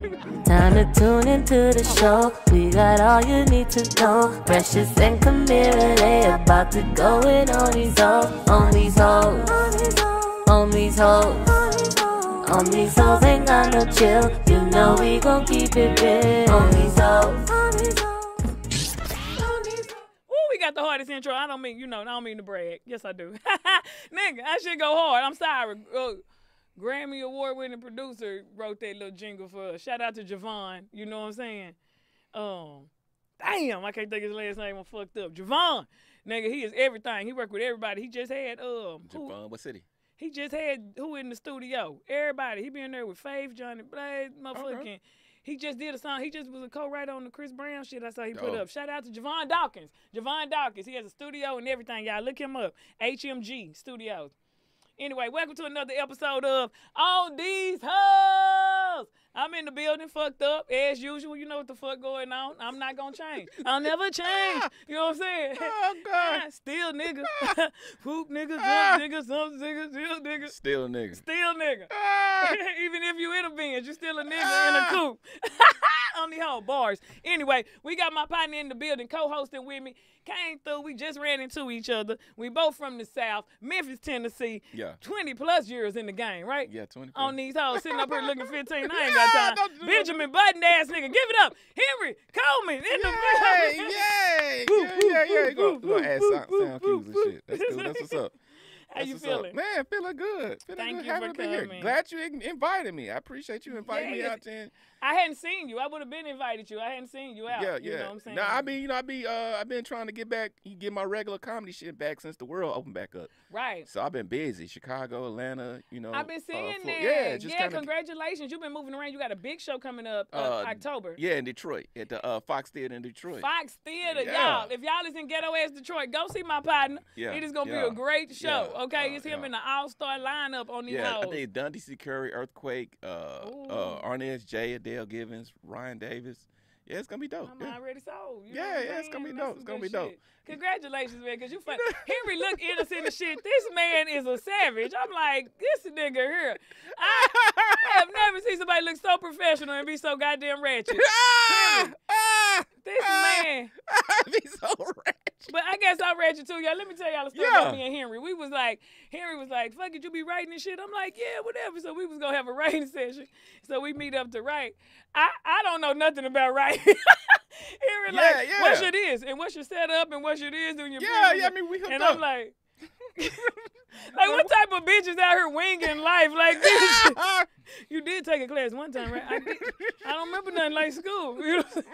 Time to tune into the show. We got all you need to know. Precious and Kamira, they about to go in on these hoes, on these hoes, on these hoes. On these hoes ain't got no chill. You know we gon' keep it real. On these hoes. Ooh, we got the hardest intro. I don't mean, you know, I don't mean to brag. Yes, I do. Nigga, I should go hard. I'm sorry. Uh, Grammy Award winning producer wrote that little jingle for us. Shout out to Jovan. You know what I'm saying? Um, damn, I can't think his last name. I'm fucked up. Jovan. Nigga, he is everything. He worked with everybody. He just had um who- Jovan, what city? he just had who in the studio? Everybody. He been there with Faith, Johnny Blaze, motherfucking. He just did a song. He just was a co-writer on the Chris Brown shit. I saw he put Oh. up. Shout out to Jovan Dawkins. Jovan Dawkins. He has a studio and everything. Y'all look him up. HMG Studios. Anyway, welcome to another episode of On These Hoes. I'm in the building, fucked up as usual. You know what the fuck going on. I'm not gonna change. I'll never change. You know what I'm saying? Oh, God. Still nigga. Poop nigga, jump nigga, some nigga, still nigga. Still nigga. Still nigga. Ah! Even if you in a Benz, you still a nigga in a coupe. On the whole bars. Anyway, we got my partner in the building, co-hosting with me. Came through. We just ran into each other. We both from the South, Memphis, Tennessee. Yeah. 20 plus years in the game, right? Yeah, 20. On these hoes sitting up here looking 15. I ain't got time. Don't do. Benjamin Button ass nigga. Give it up. Henry Coleman in the building. Yay! Yeah, yeah, yeah. Go, go add sound, sound cues and shit. That's cool. That's what's up. How That's you what's up. feeling? Man, feeling good. Feeling Thank good. you Happy for to be here. Glad you invited me. I appreciate you inviting me out there. I hadn't seen you. I would have been invited you. I hadn't seen you out. Yeah, You yeah. know what I'm saying? Nah, I mean, you know, I be, uh, I've been trying to get back, get my regular comedy shit back since the world opened back up. right. So I've been busy. Chicago, Atlanta, you know. I've been uh, seeing Flo- that. Yeah, just yeah kind of. congratulations. You've been moving around. You got a big show coming up uh, Uh, October. Yeah, in Detroit at the uh, Fox Theater in Detroit. Fox Theater, Yeah. y'all. If y'all is in ghetto ass Detroit, go see my partner. Yeah, It is gonna yeah, be a great show. yeah, Okay, uh, it's him in the all star lineup on these Yeah, I think Don D.C. Curry, Earthquake, uh, uh. Arnez J, Adele Givens, Ryan Davis. Yeah, it's gonna be dope. I'm Yeah. already sold. You Yeah, know what I'm yeah, it's gonna be dope. It's gonna be dope. shit. Congratulations, man, because you fun. Henry look innocent and shit. This man is a savage. I'm like, this nigga here. I, I have never seen somebody look so professional and be so goddamn ratchet. ah, ah, This ah, man. be so ratchet. But I guess I'm ratchet too, y'all. Let me tell y'all a story Yeah. about me and Henry. We was like, Henry was like, fuck it, you be writing and shit. I'm like, yeah, whatever. So we was gonna have a writing session. So we meet up to write. I, I don't know nothing about writing. Henry Yeah, like, yeah. what's your this? And what's your setup and what's your this and your Yeah, yeah. I mean, we hooked And up. I'm like, like what type of bitch bitches out here winging life like this? you did take a class one time, right? I, did, I don't remember nothing like school. You know I'm?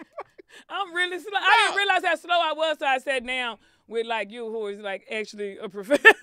I'm really slow. I didn't realize how slow I was, so I sat down with like you, who is like actually a professional.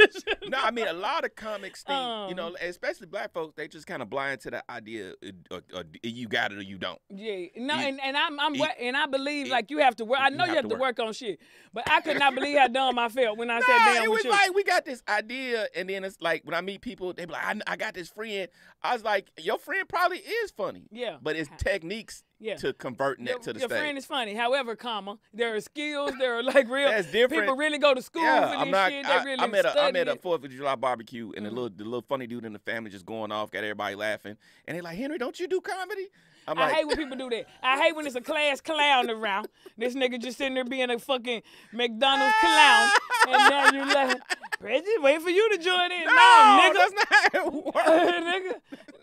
no, I mean a lot of comics think, you Um, know, especially black folks, they just kind of blind to the idea, uh, uh, uh, you got it or you don't. Yeah, no, You- and, and I'm I'm you- wa- and I believe you- like you have to work. I know you have have to to work on shit, but I could not believe how dumb I felt when I Nah, down it was like we got this idea, and then it's like when I meet people, they be like, I, I got this friend. I was like, your friend probably is funny, yeah, but it's techniques yeah. to converting Your, that to the your stage. friend is funny. However, comma, there are skills. There are like real That's different. people. Really go to school yeah, for I'm this not. shit. I, they really I'm at a I'm at a. Fourth of July barbecue, and Mhm. the little the little funny dude in the family just going off, got everybody laughing, and they're like Henry, don't you do comedy? I'm I like, hate when people do that. I hate when it's a class clown around. This nigga just sitting there being a fucking McDonald's clown, and now you like, President, wait for you to join in. no, No, nigga, that's not how it works. nigga,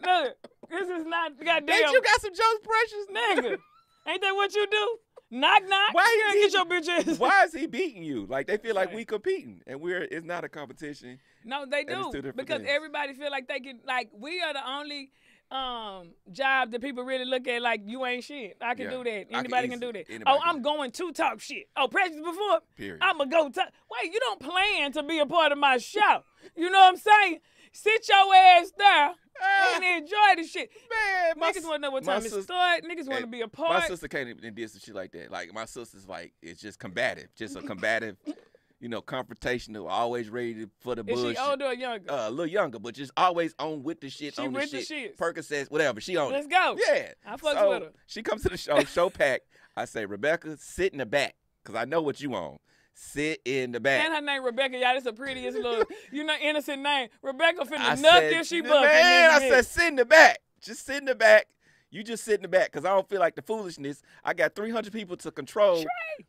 no, this is not goddamn. Ain't you got some jokes, precious? nigga, ain't that what you do? Knock knock. Why he get your bitches? Why is he beating you? Like they feel like we competing, and we're it's not a competition. No, they And it's two do because things. everybody feel like they can. Like we are the only um job that people really look at like you ain't shit. I can Yeah. do that. I can Anybody can, do that. Oh, I'm going to talk shit. Oh, practice before. Period. I'ma go talk. Wait, you don't plan to be a part of my show. You know what I'm saying? Sit your ass there and enjoy the shit. Man, my, Niggas want to know what time it sis- start. Niggas want to be a part. My sister can't even do some shit like that. Like my sister's like it's just combative, just a combative, you know, confrontational, always ready to, for the Is bush. she older or younger? Uh, a little younger, but just always on with the shit, She on with the shit. shits. Percocets, whatever. She on Let's it. go. Yeah. I fucks so with her. She comes to the show, show pack. I say, Rebecca, sit in the back, cause I know what you on. Sit in the back. And her name Rebecca, y'all. That's the prettiest little, you know, innocent name. Rebecca finna I nut said, if she "Man," buck. in this I said, sit in the back. Just sit in the back. You just sit in the back because I don't feel like the foolishness. I got 300 people to control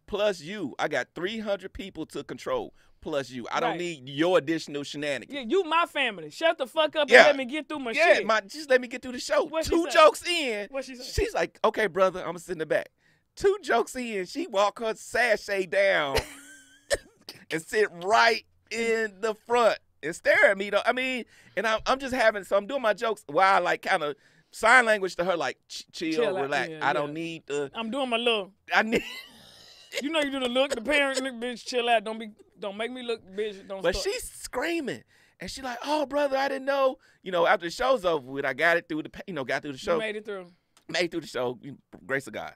plus you. I got 300 people to control plus you. I don't need your additional shenanigans. Yeah, you my family. Shut the fuck up Yeah. and let me get through my Yeah, shit. my just let me get through the show. What Two jokes in, What she say? she's like, "Okay, brother, I'm gonna sit in the back." Two jokes in, she walk her sachet down and sit right in the front and stare at me. Though I mean, and I'm I'm just having so I'm doing my jokes while I like kind of sign language to her, like chill, Chill relax. yeah, I don't need the. I'm doing my look. I need. You know you do the look, the parent look, bitch, chill out. Don't be don't make me look, bitch. Don't But start. she's screaming. And she like, oh brother, I didn't know. You know, after the show's over with, I got it through the, you know, got through the You show. made it through. made through the show, grace of God.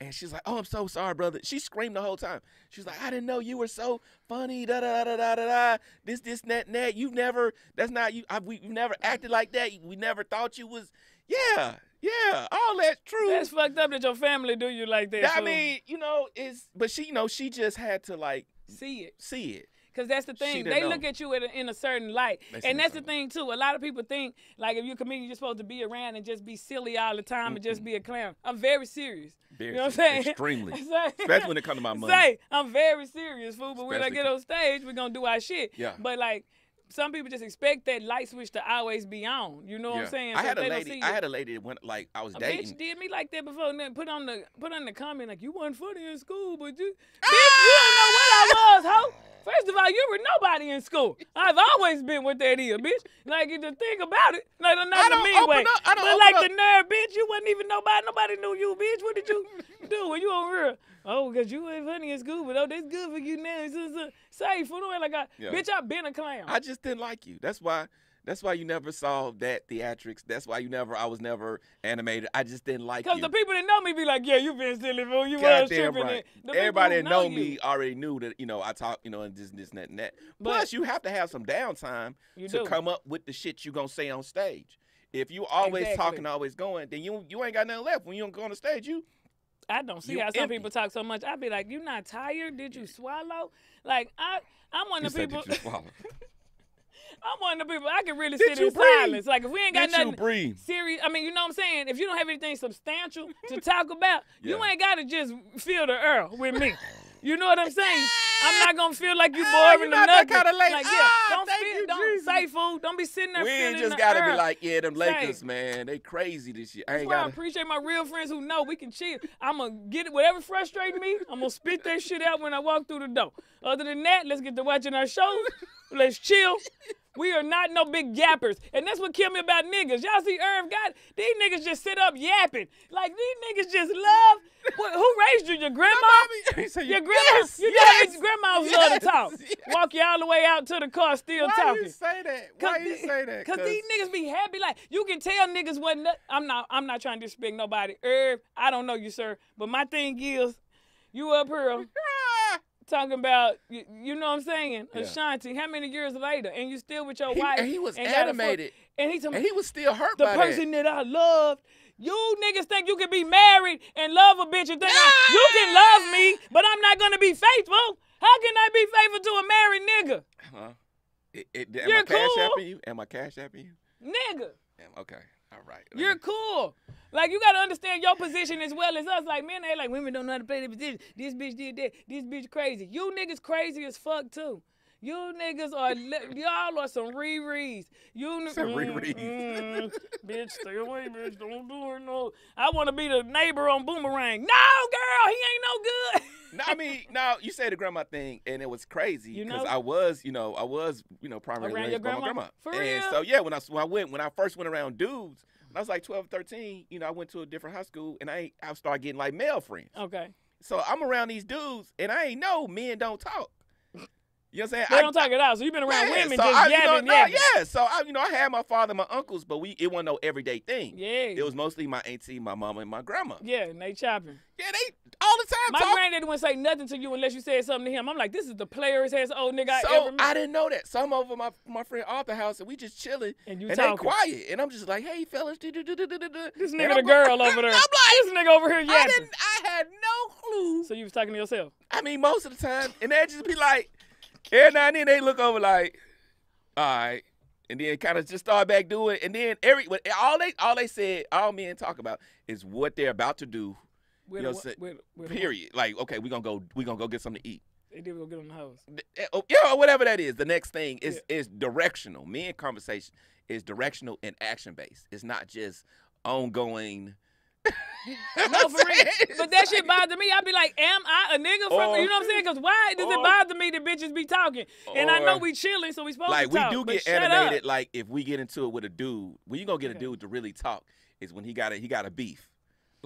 And she's like, "Oh, I'm so sorry, brother." She screamed the whole time. She's like, "I didn't know you were so funny." Da da da da da da. This this that that. You've never. That's not you. I, we, you've never acted like that. We never thought you was. Yeah, yeah. All that's true. That's fucked up that your family do you like that. I fool. mean, you know, it's. But she, you know, she just had to like see it. see it. Cause that's the thing. They know. look at you in a, in a certain light, and that's the thing too. A lot of people think like if you're a comedian, you're supposed to be around and just be silly all the time and just be a clown. I'm very serious. Very you know what I'm saying? Extremely. Say- Especially when it comes to my money. Say, I'm very serious, fool. But when I get on stage, we're gonna do our shit. Yeah. But like, some people just expect that light switch to always be on. You know what I'm Yeah. saying? I So had a lady. I had a lady that went like I was a dating. bitch did me like that before, and then put on the put on the comment like you weren't funny in school, but you, Ah! bitch, you don't know what I was, ho. First of all, you were nobody in school. I've always been what that is, bitch. Like the thing about it, like not I don't mean way, up- I don't but like up- the nerd, bitch, you wasn't even nobody. Nobody knew you, bitch. What did you do when you over here? Oh, cause you ain't funny in school, but oh, that's good for you now. Say, for the way, like I, Yeah. bitch, I've been a clown. I just didn't like you. That's why. That's why you never saw that theatrics. That's why you never. I was never animated. I just didn't like it. Cause the people that know me be like, yeah, you been silly, fool. You Goddamn tripping. right. it. The people Everybody that know you. me already knew that you know I talk you know and this this and that and that. But- Plus, you have to have some downtime to do. come up with the shit you gonna say on stage. If you always Exactly. talking, always going, then you you ain't got nothing left when you don't go on the stage. You I don't see You how some empty. people talk so much. I'd be like, you not tired? Did you swallow? Like I, I'm one of the people. you? I'm one of the people. I can really Did sit in breathe? silence. Like if we ain't got Did you nothing breathe? serious, I mean, you know what I'm saying. If you don't have anything substantial to talk about, you ain't got to just feel the air with me. You know what I'm saying? I'm not gonna feel like you Ah, boring you or nothing. kinda lady. Like, yeah, Ah, don't thank feel, you, don't Jesus. say fool. Don't be sitting there We ain't just gotta air. be like, yeah, them. Lakers, man, they crazy this year. I That's ain't gotta. appreciate my real friends who know we can chill. I'm gonna get it, whatever frustrating me, I'm gonna spit that shit out when I walk through the door. Other than that, let's get to watching our shows. Let's chill. We are not no big yappers. And that's what killed me about niggas. Y'all see Irv got these niggas just sit up yapping. Like these niggas just love. What, who raised you? Your grandma? Said, Your grandma? yes, you yes, grandmas love to talk. yes, yes. Walk you all the way out to the car still Why talking. you say that? Why you say that? Cause these niggas be happy. Like you can tell niggas wasn't. I'm not. I'm not trying to disrespect nobody. Herb, I don't know you, sir. But my thing is, you up here! talking about. You, you know what I'm saying? Yeah. Ashanti. How many years later, and you still with your He- wife? and he was and animated. And he told and he was still hurt the person that. I loved. You niggas think you can be married and love a bitch and think I- you can love me, but I'm not gonna be faithful. How can I be faithful to a married nigga? Huh? It, it, am You're I cash cool. apping you? Am I cash apping you? Nigga. Am- Okay. All right. You're me- cool. Like you gotta understand your position as well as us. Like men, they like women don't know how to play their position. This bitch did that. This bitch crazy. You niggas crazy as fuck too. You niggas are y'all are some rereads. You Some rereads. Mm, bitch, stay away, bitch. Don't do her no. I want to be the neighbor on Boomerang. No, girl, he ain't no good. No, I mean, no, you say the grandma thing, and it was crazy You because know? I was, you know, I was, you know, primarily Around your grandma? grandma. For and real? so yeah, when I when I went when I first went around dudes, when I was like 12, 13, you know, I went to a different high school, and I I started getting like male friends. okay. So I'm around these dudes, and I ain't know men don't talk. You know what I'm saying? They I- don't talk it out. So you've been around yeah, women so just I, you know, no, yapping. yeah. So I, you know, I had my father, and my uncles, but we it wasn't no everyday thing. Yeah. It was mostly my auntie, my mama, and my grandma. Yeah, and they chopping. Yeah, they all the time My talk. granddaddy wouldn't say nothing to you unless you said something to him. I'm like, this is the player's ass old nigga I ever met. I didn't know that. So I'm over my my friend Arthur house and we just chilling. And you and talking. they quiet. And I'm just like, hey fellas, do do do do do do. this nigga the girl over there. I'm like, this nigga over here I yapping. didn't I had no clue. So you was talking to yourself. I mean, most of the time, and they just be like, every now and then they look over like, all right. and then kind of just start back doing, and then every all they all they said, all men talk about is what they're about to do. With You know, wa- say- with- with a- Period. Like, okay, we are gonna go, we are gonna go get something to eat. They did go get on the house. Th- eh, oh, Yeah, or whatever that is. The next thing is is directional. Men conversation is directional and action based. It's not just ongoing. No, for real. But that shit bother me. I'd be like, am I a nigga from? Or- you know what I'm saying? Because why does it bother me that bitches be talking? And I know we chilling, so we supposed like to Like we do get animated. Like if we get into it with a dude, when you gonna get a dude to really talk is when he got a he got a beef.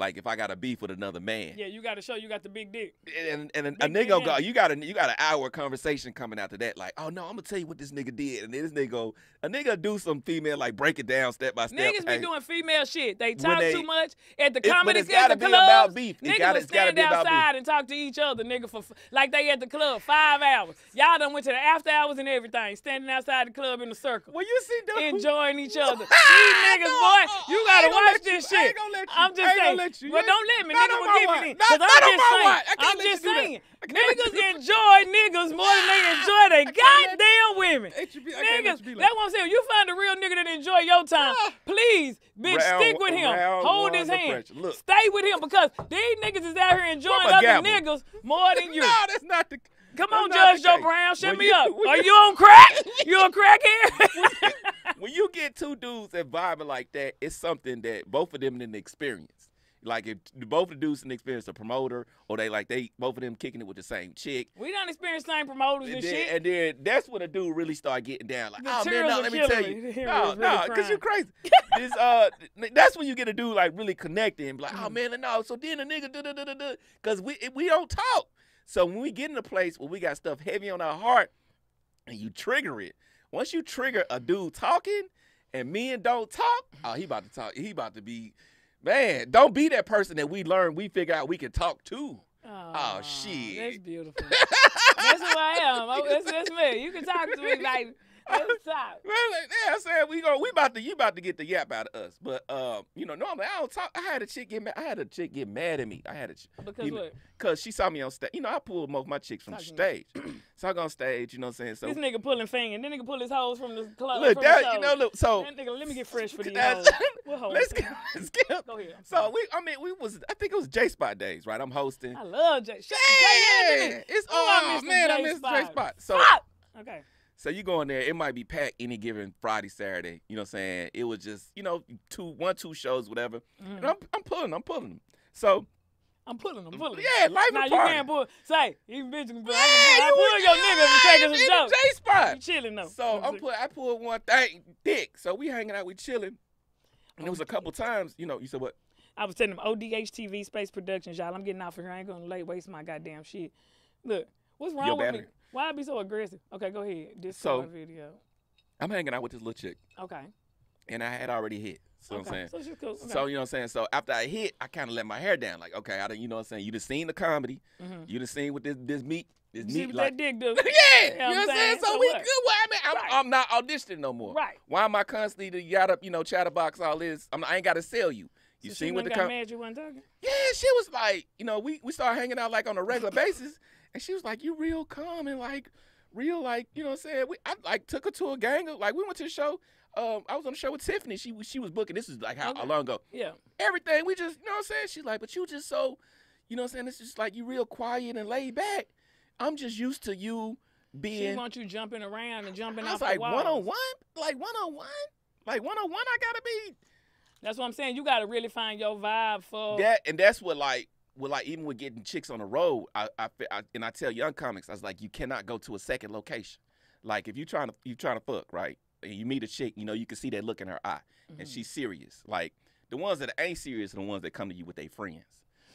Like if I got a beef with another man. Yeah, you got to show you got the big dick. and and a, a nigga go, you got a you got an hour conversation coming after that. Like, oh no, I'm gonna tell you what this nigga did, and then this nigga go, a nigga do some female like break it down step by step. Niggas be Hey, doing female shit. They talk they- too much at the comedy it's at gotta the be clubs. about beef. Niggas gotta- gotta stand be outside and talk to each other, nigga, for like they at the club five hours. Y'all done went to the after hours and everything, standing outside the club in a circle. Well, you see, enjoying each other. These niggas, boy, you gotta watch this shit. gonna let you. I'm just I ain't gonna saying. Let you. Well, don't let me. not Nigga on will give me. Not- Cause not I'm on just saying. watch. I can't I'm just saying. I can't let Niggas enjoy niggas more than they enjoy their goddamn women. Let you be- I can't let Niggas, you be like- that's what I'm saying. You find a real nigga that enjoy your time. Ah. Please, bitch, stick with him. Hold his hand. Look. Stay with him because these niggas is out here enjoying other niggas more than you. No, that's not the. Come on, Judge Joe. Brown, shut me up. Are you- on crack? You a crackhead? when you get two dudes that vibing like that, it's something that both of them didn't experience. Like if both the dudes didn't experience a promoter, or they like they both of them kicking it with the same chick. we don't experience same promoters and, And then, shit. and then that's when a dude really start getting down. Like, The oh man, no, let me tell you, no, no, because you crying. crazy. this uh, that's when you get a dude like really connecting, like, Mm. oh man, no. So then a nigga, da da da da da, because we we don't talk. So when we get in a place where we got stuff heavy on our heart, and you trigger it, once you trigger a dude talking, and men don't talk, oh he about to talk. He about to be. Man, don't be that person that we learn, we figure out we can talk to. Oh shit. That's beautiful. that's who I am. Oh, that's, that's me. You can talk to me like, Well, yeah, I said we go. We about to you about to get the yap out of us, but um, you know, normally I don't talk. I had a chick get mad. I had a chick get mad at me. I had a ch- Because you know, what? cause she saw me on stage. You know, I pulled most of my chicks from Talking stage. so I go on stage. You know what I'm saying? So this nigga pulling fang and Then nigga pull his hoes from the club. look, that you know, look. So nigga, let me get fresh for these hoes. Let's get, let's get. Go ahead. So we, I mean, we was. I think it was J Spot days, right? I'm hosting. I love Jay. Shut Yeah, it's Oh, oh man, I J the J Spot. So! Okay. So you go in there, it might be packed any given Friday, Saturday. You know what I'm saying? It was just, you know, two, one, two shows, whatever. Mm. And I'm, I'm pulling, I'm pulling them. So I'm pulling them, pulling yeah, life Now and you can't pull. Say, even can pull. Yeah, I pull. You pull your nigga and yeah, taking in some jokes. J spot. You chilling though. So I'm put, I pulled one thing thick. So we hanging out, we chilling. And it was a couple times, you know, you said what? I was telling them ODH TV Space Productions, y'all. I'm getting off of here. I ain't gonna late waste my goddamn shit. Look, what's wrong Your with battery. me? Why I be so aggressive? Okay, go ahead. This So- video. I'm hanging out with this little chick. Okay. And I had already hit. So okay. I'm saying. So she's cool. Okay. So you know what I'm saying. So after I hit, I kind of let my hair down. Like okay, I done, you know what I'm saying. You just seen the comedy. Mhm. You just seen what this this meat this You see meat what like. that dick do? yeah, You know what I'm saying. So, So we good. Well, I mean, I'm, Right. I'm not auditioning no more. Right. Why am I constantly the yada, you know, chatterbox all this? I'm, I ain't got to sell you. You so seen what the got com- mad you wasn't talking? Yeah, she was like, you know, we we started hanging out like on a regular basis, and she was like, you real calm and like real like, you know what I'm saying? We I like took her to a gang of like we went to the show. Um, I was on the show with Tiffany. She was she was booking. This is like how, Okay. how long ago? Yeah. Everything we just, you know what I'm saying? She's like, but you just so, you know what I'm saying? It's just like you real quiet and laid back. I'm just used to you being. She want you jumping around and jumping I was off like one on one, like one on one, like one on one. I gotta be That's what I'm saying. You got to really find your vibe for. that, and that's what like, with like even with getting chicks on the road, I, I, I and I tell young comics, I was like, you cannot go to a second location. Like if you trying to you trying to fuck right, and you meet a chick, you know you can see that look in her eye, and Mhm. she's serious. Like the ones that ain't serious are the ones that come to you with their friends.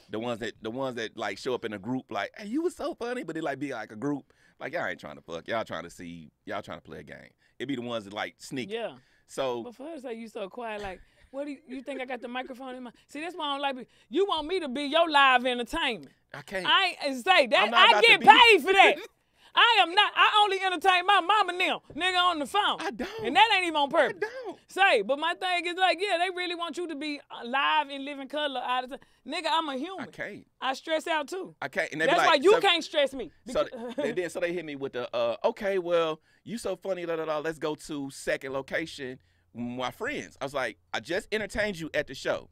The ones that the ones that like show up in a group like, hey, you was so funny, but it like be like a group. Like y'all ain't trying to fuck. Y'all trying to see. Y'all trying to play a game. It be the ones that like sneak. Yeah. So But to say you so quiet, like, what do you, you think I got the microphone in my? See, that's why I don't like. it. You want me to be your live entertainment? I can't. I ain't and say that. I get paid for that. I am not. I only entertain my mama now, nigga, on the phone. I don't. And that ain't even on purpose. I don't. Say, but my thing is like, yeah, they really want you to be live and living color all the time. Nigga, I'm a human. I can't. I stress out too. I can't. And That's like, why you so- can't stress me. So they, then so they hit me with the uh, okay, well, you so funny, da da da. Let's go to second location. My friends. I was like, I just entertained you at the show.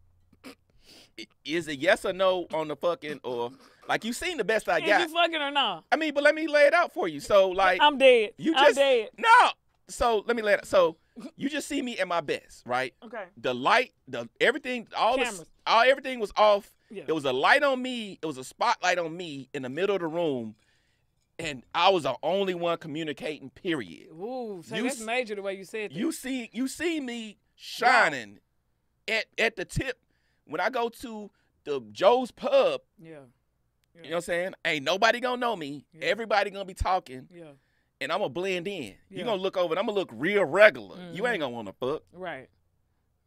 Is it yes or no on the fucking or like you seen the best I is got? you fucking or not? I mean, but let me lay it out for you. So like I'm dead. you I'm just dead. no. So let me lay it. So you just see me at my best, right? Okay. The light, the everything, all Cameras. all everything was off. Yeah. There was a light on me. It was a spotlight on me in the middle of the room, and I was the only one communicating. Period. Ooh, so You that's major the way you said that. You see, you see me shining at at the tip when I go to the Joe's Pub. yeah. You know what I'm saying? Ain't nobody gonna know me. Yeah. Everybody gonna be talking, Yeah. and I'm gonna blend in. Yeah. You gonna look over, and I'm gonna look real regular. You Mhm. ain't gonna wanna fuck. Right.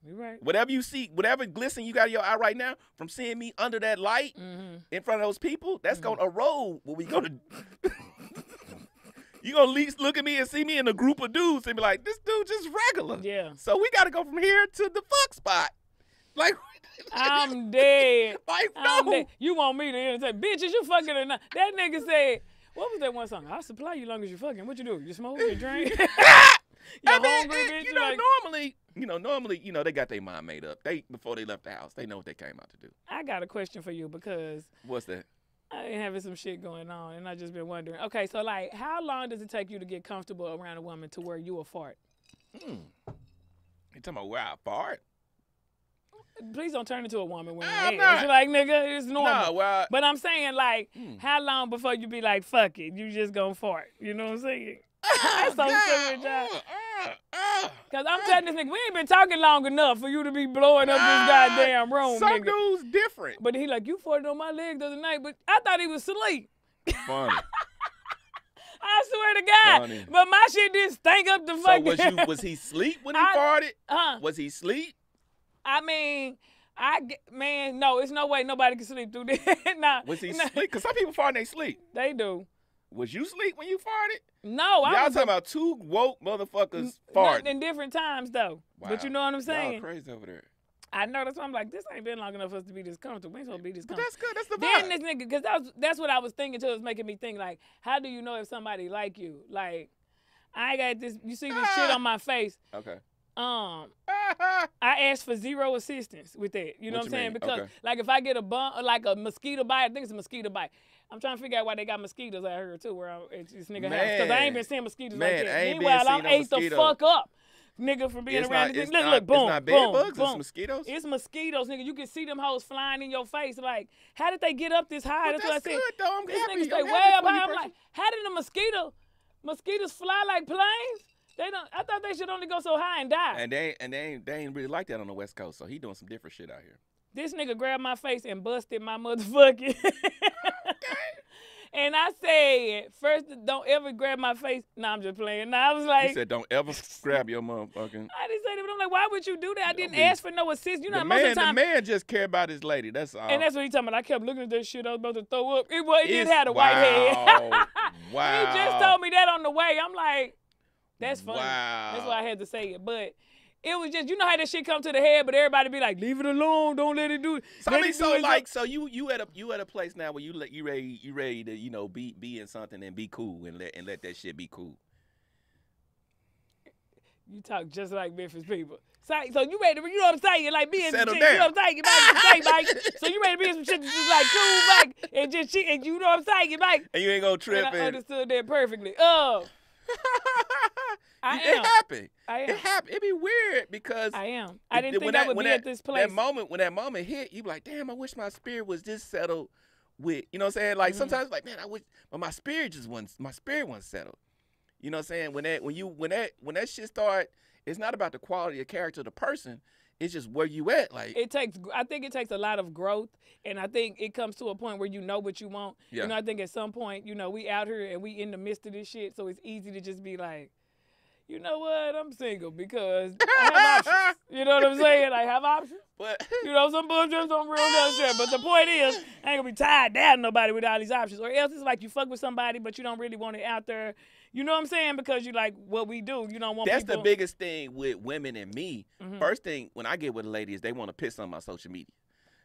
You right. Whatever you see, whatever glisten you got in your eye right now from seeing me under that light Mm-hmm. in front of those people, that's Mhm. gonna erode what we gonna. you gonna least look at me and see me in a group of dudes and be like, this dude just regular. Yeah. So we gotta go from here to the fuck spot. Like, I'm dead. like I'm no. dead. You want me to entertain? Bitch, is you fucking or not? That nigga said, what was that one song? I'll supply you long as you fucking. What you do? You smoke? You drink? you I mean, it- You know, like, normally, you know, normally, you know, they got their mind made up. They before they left the house, they know what they came out to do. I got a question for you because What's that? I been having some shit going on, and I just been wondering. Okay, so like, how long does it take you to get comfortable around a woman to where you a fart? Hmm. You talking about where I fart? Please don't turn into a woman when I'm you're not. Like nigga, it's normal. No, well, But I'm saying like, Hmm. how long before you be like, fuck it, you just gonna fart? You know what I'm saying? That's so stupid, Josh. Cause I'm telling this nigga, we ain't been talking long enough for you to be blowing up this goddamn room, Some nigga. dudes different. But he like, you farted on my leg the other night, but I thought he was asleep. Funny. I swear to God. Funny. But my shit didn't stink up the so fucking. was you? Was he sleep when he I- farted? huh? Was he sleep? I mean, I man, no, it's no way nobody can sleep through this. nah, Was he nah, sleep? Cause some people fart and they sleep. They do. Was you sleep when you farted? No, I Y'all was talking about two woke motherfuckers farting. in different times though. Wow. But you know what I'm Y'all saying? crazy over there. I know that's why I'm like, this ain't been long enough for us to be this comfortable. We ain't supposed to be this But comfortable. that's good. That's the Then vibe. this nigga, because that's that's what I was thinking too. It was making me think like, how do you know if somebody like you? Like, I got this. You see this shit ah. on my face. okay. Um, I asked for zero assistance with that. You know What what, I'm saying? mean? Because Okay. like if I get a bump, like a mosquito bite, I think it's a mosquito bite. I'm trying to figure out why they got mosquitoes out here too, where I, at this nigga house. Because I ain't been seeing mosquitoes Man, like that. I ain't Meanwhile, I seeing no ate the fuck up, nigga, for being It's around not, this. it's Look, not, look, boom, it's not bed boom, bugs, boom. it's mosquitoes. It's mosquitoes, nigga. You can see them hoes flying in your face. Like, how did they get up this high? But that's, what I that's said. good, though. I'm this happy. nigga I'm stay happy way up high. I'm like, how did the mosquito, mosquitoes fly like planes? They don't. I thought they should only go so high and die. And they ain't- and they ain't, they ain't really like that on the West Coast. So he doing some different shit out here. This nigga grabbed my face and busted my motherfucking. and I said, first, don't ever grab my face. Nah, I'm just playing. Nah, I was like. He said, "Don't ever grab your motherfucking." I didn't say that, but I'm like, why would you do that? I didn't be- ask for no assist. You know, the most man, of the time. the man just care about his lady. That's all. and that's what he talking about. I kept looking at this shit. I was about to throw up. It, was, it did have a white head. wow. wow. He just told me that on the way. I'm like, that's funny. Wow. That's why I had to say it. But it was just, you know how that shit come to the head, but everybody be like, leave it alone. Don't let it do it. So Let I mean, so like, so you you at a you at a place now where you let you ready you ready to you know be be in something and be cool and let and let that shit be cool. You talk just like Memphis people. So, so you ready to, you know what I'm saying? Like being some shit, you know what I'm saying? Say, Mike. So you ready to be in some shit that's just like cool, like, and just shit, and you know what I'm saying, Mike? And you ain't gonna trip And I understood that perfectly. Oh, I it am. happened. I It happened. It'd be weird because I am. I didn't when think I would when be that, at this place. That moment when that moment hit, you'd be like, damn, I wish my spirit was just settled with you know what I'm saying? Like Mhm. sometimes like, man, I wish but my spirit just wasn't my spirit wasn't settled. You know what I'm saying? When that when you when that when that shit start, it's not about the quality of character of the person. It's just where you at. Like it takes i think it takes a lot of growth and i think it comes to a point where you know what you want Yeah. you know i think at some point you know we out here and we in the midst of this shit so it's easy to just be like you know what? I'm single because I have options. You know what I'm saying? I have options. But You know, some bullshit, some real good shit. But the point is, I ain't gonna be tied down nobody with all these options. Or else it's like you fuck with somebody, but you don't really want it out there. You know what I'm saying? Because you like what we do. You don't want that's the biggest thing with women and me. Mhm. First thing when I get with a lady is they want to piss on my social media.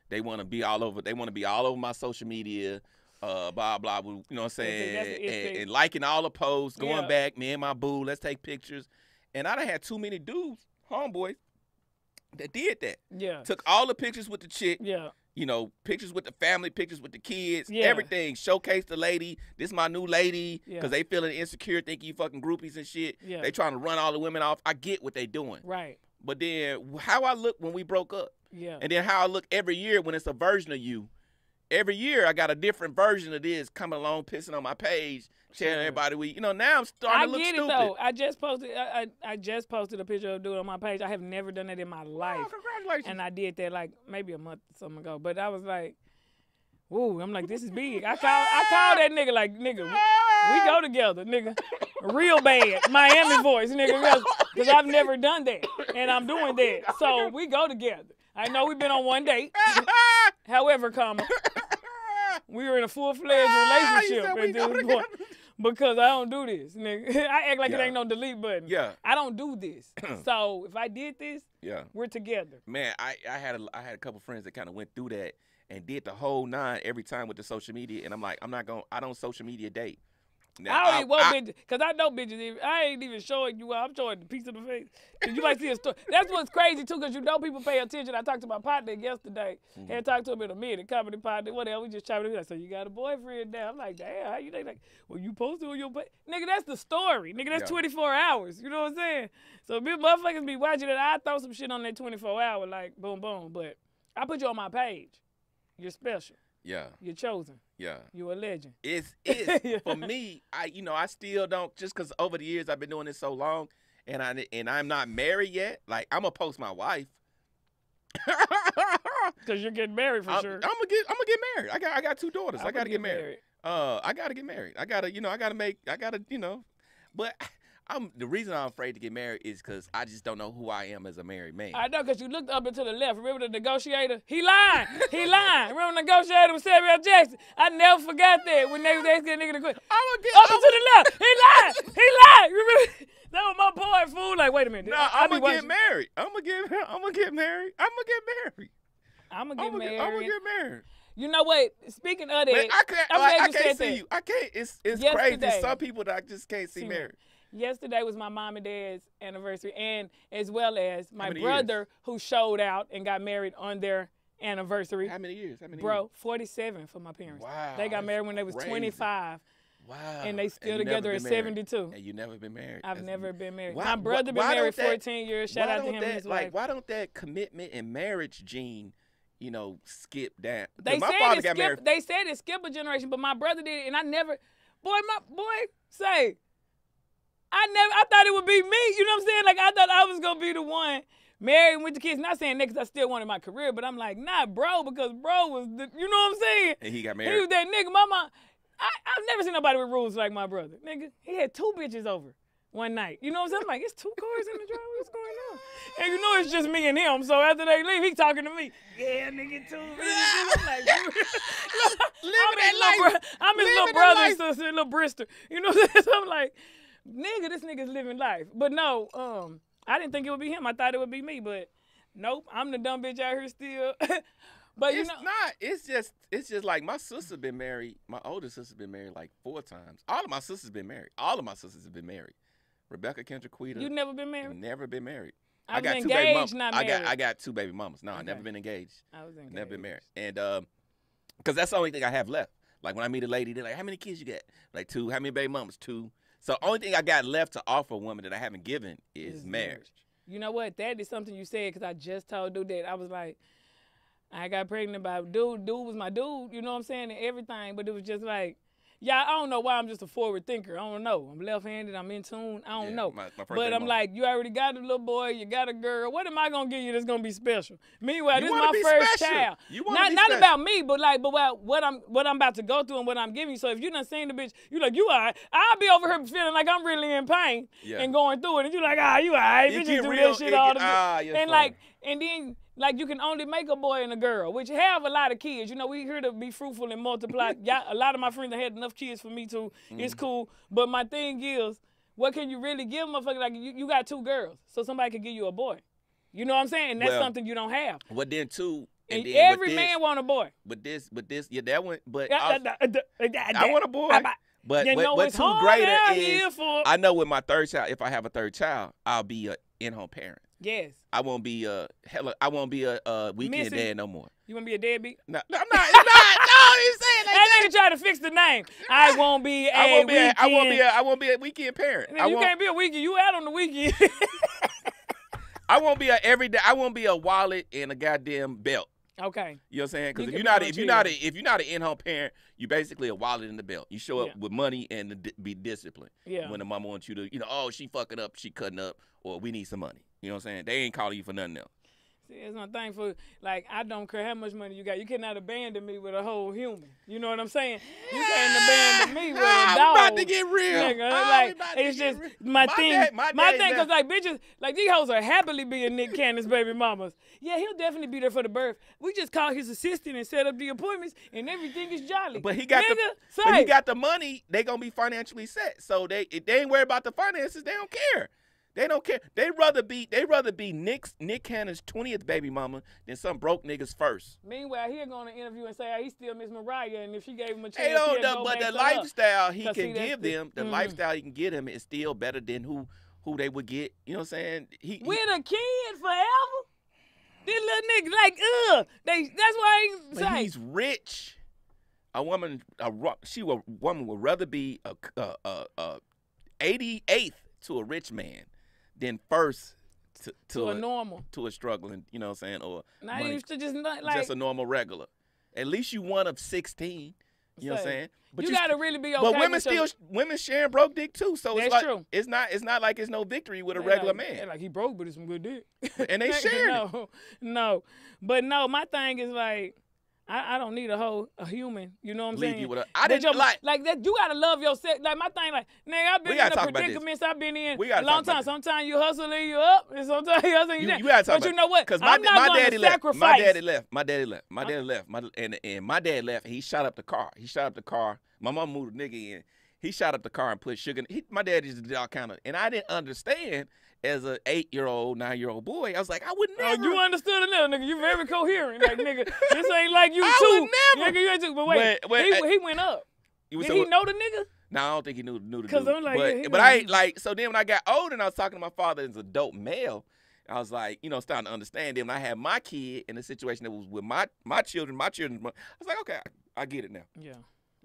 They want to be all over. They want to be all over my social media. Uh, blah blah. blah, You know what I'm That's that's saying? And, and liking all the posts, going Yeah. back. Me and my boo, let's take pictures. And I done had too many dudes, homeboys, that did that. Yeah. Took all the pictures with the chick. Yeah. You know, pictures with the family, pictures with the kids, Yeah. everything. Showcase the lady. This my new lady. Yeah. Cause they feeling insecure, thinking you fucking groupies and shit. Yeah. They trying to run all the women off. I get what they doing. Right. But then how I look when we broke up, Yeah. and then how I look every year when it's a version of you. Every year I got a different version of this coming along, pissing on my page, sharing Sure. everybody with you know. Now I'm starting I to look stupid. I get it though. I just posted. I, I I just posted a picture of dude on my page. I have never done that in my life. Oh, life, congratulations. and I did that like maybe a month or something ago. But I was like, "Whoa!" I'm like, "This is big." I call I call that nigga like, "Nigga, we, we go together, nigga, real bad, Miami voice, nigga," because I've never done that, and I'm doing that. So we go together. I know we've been on one date. However, comma, we were in a full fledged Ah, relationship at this point. Because I don't do this, nigga. I act like it ain't no delete button. yeah, I don't do this. so if I did this, yeah. we're together. Man, I, I had a I had a couple friends that kind of went through that and did the whole nine every time with the social media, and I'm like, I'm not going. to I don't social media date. Now, I don't even want bitches, cause I know bitches. I ain't even showing you. I'm showing the piece of the face. 'Cause you might see a story. That's what's crazy too, cause you know people pay attention. I talked to my partner yesterday. Mm-hmm. Hadn't talked to him in a minute. Comedy partner, whatever. We just chopping it up. So you got a boyfriend now? I'm like, damn. How you think like? Well, you posted on your pa-" nigga. That's the story, nigga. That's Yeah. 24 hours. You know what I'm saying? So if motherfuckers be watching it, I throw some shit on that 24 hour, like boom, boom. But I put you on my page. You're special. Yeah, You're chosen. yeah. You're a legend. It's it's for me. I you know I still don't just because over the years I've been doing this so long, and I and I'm not married yet. Like I'm gonna post my wife. Cause you're getting married for I'm, sure. I'm gonna get I'm gonna get married. I got I got two daughters. I, I'ma gotta get married. Uh, I gotta get married. I gotta you know I gotta make I gotta you know, but I'm the reason I'm afraid to get married is because I just don't know who I am as a married man. I know, cause you looked up and to the left. Remember the negotiator? He lying. He lying. Remember the negotiator with Samuel Jackson? I never forgot that when they was asking that nigga to quit. I'm gonna get. Up and to the left. He lied. He lied. Remember? That was my boy, fool. Like, wait a minute. No, I I'm gonna get married. I'm gonna get. I'm gonna get married. I'm gonna get married. I'm gonna get married. I'm gonna get married. You know what? Speaking of that, Man, I can't. I'm like, glad I can't said see that. you. I can't. It's it's crazy. Yesterday- There's some people that I just can't see See me. Yesterday was my mom and dad's anniversary, and as well as my brother who showed out and got married on their anniversary. How many years? How many? Bro, 47 for my parents. Wow, they got married when they was crazy. 25, Wow. and they still never together at married. 72. And you never been married. I've That's- never been married. Why- my why- brother been why married that- 14 years. Shout out to him that, and his like, wife. Why don't that commitment and marriage gene, you know, skip down? 'Cause They my said father it got married. skip. They said it skip a generation, but my brother did, it, and I never. Boy, my boy, say. I never. I thought it would be me. You know what I'm saying? Like I thought I was gonna be the one married with the kids. Not saying that because I still wanted my career, but I'm like, nah, bro, because bro was the. You know what I'm saying? and he got married. He was that nigga. My mom. I, I've never seen nobody with rules like my brother. Nigga, he had two bitches over one night. You know what I'm saying? I'm like, it's two cars in the driveway. What's going on? And you know it's just me and him. So after they leave, he talking to me. Yeah, nigga, two bitches. I'm like, I'm his that little, life. bro- I'm his little that brother life. and sister, little Brister. You know what I'm saying? So I'm like, nigga, this nigga's living life. But no, um, I didn't think it would be him. I thought it would be me, but nope, I'm the dumb bitch out here still. but you it's know, not. It's just. It's just like my sister been married. My older sister's been married like four times. All of my sisters been married. All of my sisters have been married. Rebecca Kendra Quita. you never been married. never been married. I was got two engaged, baby mamas. not I married. got I got two baby mamas. No, I never been engaged. I was engaged. Never been married. And um, because that's the only thing I have left. Like when I meet a lady, they're like, "How many kids you got?" Like two. How many baby mamas? Two. So only thing I got left to offer a woman that I haven't given is Is marriage. You know what? That is something you said because I just told dude that I was like, I got pregnant by dude. Dude was my dude. You know what I'm saying? And everything, but it was just like, yeah, I don't know why I'm just a forward thinker. I don't know. I'm left-handed. I'm in tune. I don't Yeah, know. my- my but I'm like, you already got a little boy. You got a girl. What am I gonna give you that's gonna be special? Meanwhile, You this is my be first special. child. You not be not special. about me, but like, but what, what I'm what I'm about to go through and what I'm giving you. So if you done seen the bitch, you like you alright. I'll be over here feeling like I'm really in pain Yeah. and going through it, and you're like, ah, you alright. It Bitches get do real- that shit all the ah, time. you're and funny. like, and then like you can only make a boy and a girl, which have a lot of kids. You know, we here to be fruitful and multiply. yeah, a lot of my friends that had enough kids for me too. It's Mm-hmm. cool. But my thing is, what can you really give a motherfucker? Like you, you got two girls, so somebody could give you a boy. You know what I'm saying? That's Well, something you don't have. But then too, and, And then every with man want a boy. But this, but this, yeah, that one. But da- da- da- da- I want a boy. But You but, know but two hard greater is for- I know with my third child, if I have a third child, I'll be a in-home parent. Yes. I won't be uh, a hella. I won't be a, a weekend Missy. dad no more. You want to be a deadbeat? No, no, I'm not. It's not. no, he's saying like That that. nigga try to fix the name. I won't be a I won't be. A, weekend. I won't be. A, I won't be a weekend parent. I you won't. can't be a weekend. You out on the weekend. I won't be a everyday. I won't be a wallet and a goddamn belt. okay. You know what I'm saying? You Because if you're not, if you're not, a, if you're not an in-home parent, you're basically a wallet in the belt. You show up Yeah. with money and be disciplined. Yeah. When the mama wants you to, you know, oh, she fucking up, she cutting up, or we need some money. You know what I'm saying? They ain't calling you for nothing else. See, it's my thing for like I don't care how much money you got. You cannot abandon me with a whole human. You know what I'm saying? You can't abandon me with a dog. we about to get real. Nigga, like it's just real. my, My thing. dad- my my thing, cause like bitches, like these hoes are happily being Nick Cannon's baby mamas. Yeah, he'll definitely be there for the birth. We just call his assistant and set up the appointments, and everything is jolly. But he got Nigga, the, say, but he got the money. They gonna be financially set. So they, if they ain't worried about the finances. They don't care. They don't care. They rather be, they rather be Nick's Nick Cannon's twentieth baby mama than some broke niggas first. Meanwhile, he'll go on an interview and say, "Ah, he still miss Mariah, and if she gave him a chance, They don't. he'll know, go but the lifestyle he can give them, the Mhm. lifestyle he can get them is still better than who who they would get. You know what I'm saying? He, he- with a kid forever. This little nigga, like, ugh. They, that's why I ain't but say. he's rich. A woman, a ro- she a woman would rather be a a a, a 88th to a rich man than first to to, to a, a normal. to a struggling. You know what I'm saying? Or Not money- even to just not like. just a normal regular. At least you one of 16. You know what I'm Say, saying? you, gotta really be okay. But women still women sharing broke dick too. So it's like true. it's not it's not like it's no victory with a They regular like, man. Like he broke, but it's some good dick. And they it. no, no, but no. My thing is like, I, I don't need a whole a human. You know what I'm Leave saying? you with a I didn't your- like like that. You gotta love yourself. Like my thing, like nigga, I've been in the predicaments I've been in We a long time. Sometimes you hustling you up, and sometimes you hustling you, you, down. you gotta talk But you know what? Because my, my daddy left. My daddy left. My daddy left. My daddy left. My and and my dad left. He shot up the car. He shot up the car. My mom moved a nigga in. He shot up the car and put sugar. He, my dad just did all kind of, and I didn't understand as a eight year old, nine year old boy. I was like, I would Oh, never. you understood a little, nigga. You're very coherent, like nigga. This ain't like you I too. would never. Nigga, you ain't too. But wait, Wait, wait, he, I- he went up. You Did said he know the nigga? No, I don't think he knew knew the dude. I'm like, but yeah, but I ain't like so. Then when I got older and I was talking to my father as a dope male, I was like, you know, starting to understand him. I had my kid in a situation that was with my my children, my children. I was like, okay, I, I get it now. Yeah.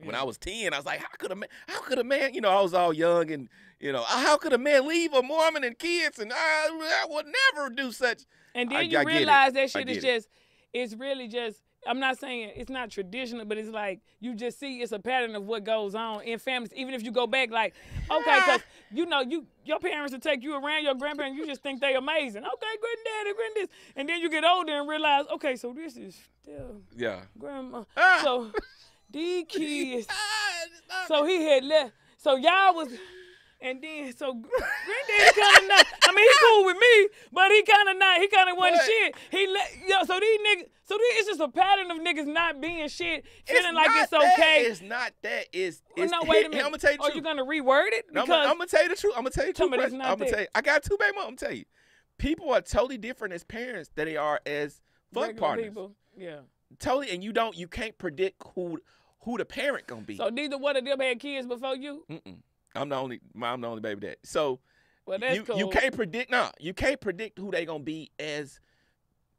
When I was ten, I was like, how could a man? How could a man? You know, I was all young and you know, how could a man leave a Mormon and kids? And I, I would never do such. And then I- you I realize that shit is it. just, it's really just. I'm not saying it's not traditional, but it's like you just see it's a pattern of what goes on in families. Even if you go back, like, okay, because you know you your parents will take you around, your grandparents, you just think they amazing. Okay, granddaddy, granddad, and then you get older and realize, okay, so this is still Yeah. grandma. Ah. So these kids. It's So he had left. So y'all was, and then so granddaddy kind of not. I mean, he cool with me, but he kind of not. He kind of wasn't shit. He let yo. So these niggas. So these, it's just a pattern of niggas not being shit, It's feeling like not it's that. okay. It's not that. It's, it's no, wait a I'm minute. gonna tell you Are you gonna reword it? No, Because I'm, gonna tell you the truth. I'm gonna tell you the truth. Somebody's Chris. not I'm gonna tell you. I got two baby moms. I'm gonna tell you. People are totally different as parents than they are as fuck regular partners. people. Yeah. Totally, and you don't. You can't predict who who the parent gonna be. So neither one of them had kids before you. Mm-mm. I'm the only. I'm the only baby dad. So Well, that's you cool. you can't predict. No, you can't predict who they gonna be as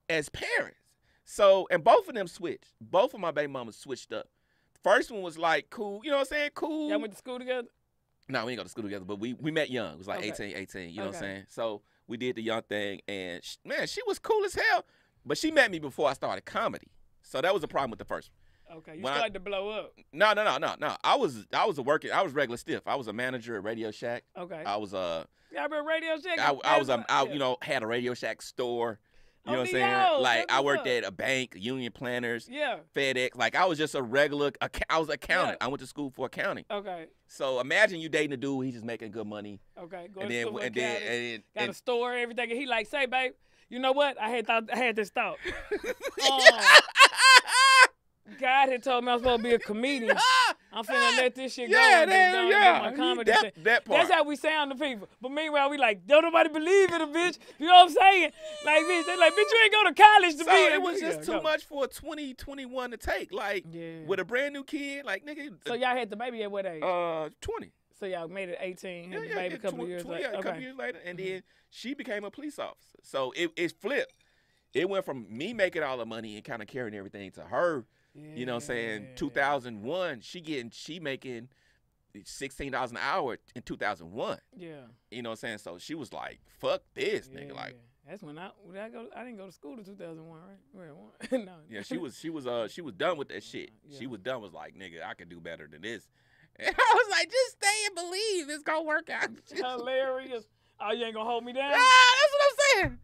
as parents. So and both of them switched. Both of my baby mamas switched up. First one was like cool. You know what I'm saying? Cool. Y'all went to school together. No, we ain't go to school together, but we we met young. It was like Okay. 18, 18, you know what I'm saying? So we did the young thing, and sh man, she was cool as hell. But she met me before I started comedy, so that was a problem with the first. one. Okay, you When I- started to blow up. No, no, no, no, no. I was I was a working. I was regular stiff. I was a manager at Radio Shack. Okay. I was uh Y'all remember Radio Shack? I, I was um I Yeah. you know had a Radio Shack store. You know Oh, what I'm saying? O's, Like I worked at a bank, Union Planters, Yeah. FedEx. Like I was just a regular. I was accountant. Yeah. I went to school for accounting. Okay. So imagine you dating a dude. He's just making good money, Okay. Go and to then and then and, got and, a store, everything. And he like, say, babe, you know what? I had thought I had this thought. Um, God had told me I was supposed to be a comedian. I'm finna let this shit go. yeah, go that, and yeah. my comedy that, thing. that part. That's how we sound to people. But meanwhile, we like, don't nobody believe in a bitch. You know what I'm saying? Like, bitch, they like, bitch, you ain't go to college to so be. it was just Yeah, too go. much for a 20, 21 to take. Like Yeah. with a brand new kid, like nigga, So y'all had the baby at what age? uh, twenty. so y'all made it 18, Yeah, had the baby a couple tw- of years tw- later. Yeah, a couple years later, and Mhm. then she became a police officer. So it it flipped. It went from me making all the money and kind of carrying everything to her. You know what I'm saying? 2001, she getting she making sixteen dollars an hour in 2001. Yeah. You know what I'm saying? So she was like, "Fuck this, nigga!" Like, Yeah. that's when I when I go. I didn't go to school in 2001, right? One? no. yeah, she was she was uh she was done with that shit. Yeah. She was done. Was like, "Nigga, I could do better than this." And I was like, "Just stay and believe it's gonna work out." hilarious. Oh, you ain't gonna hold me down? Ah, that's what I'm saying.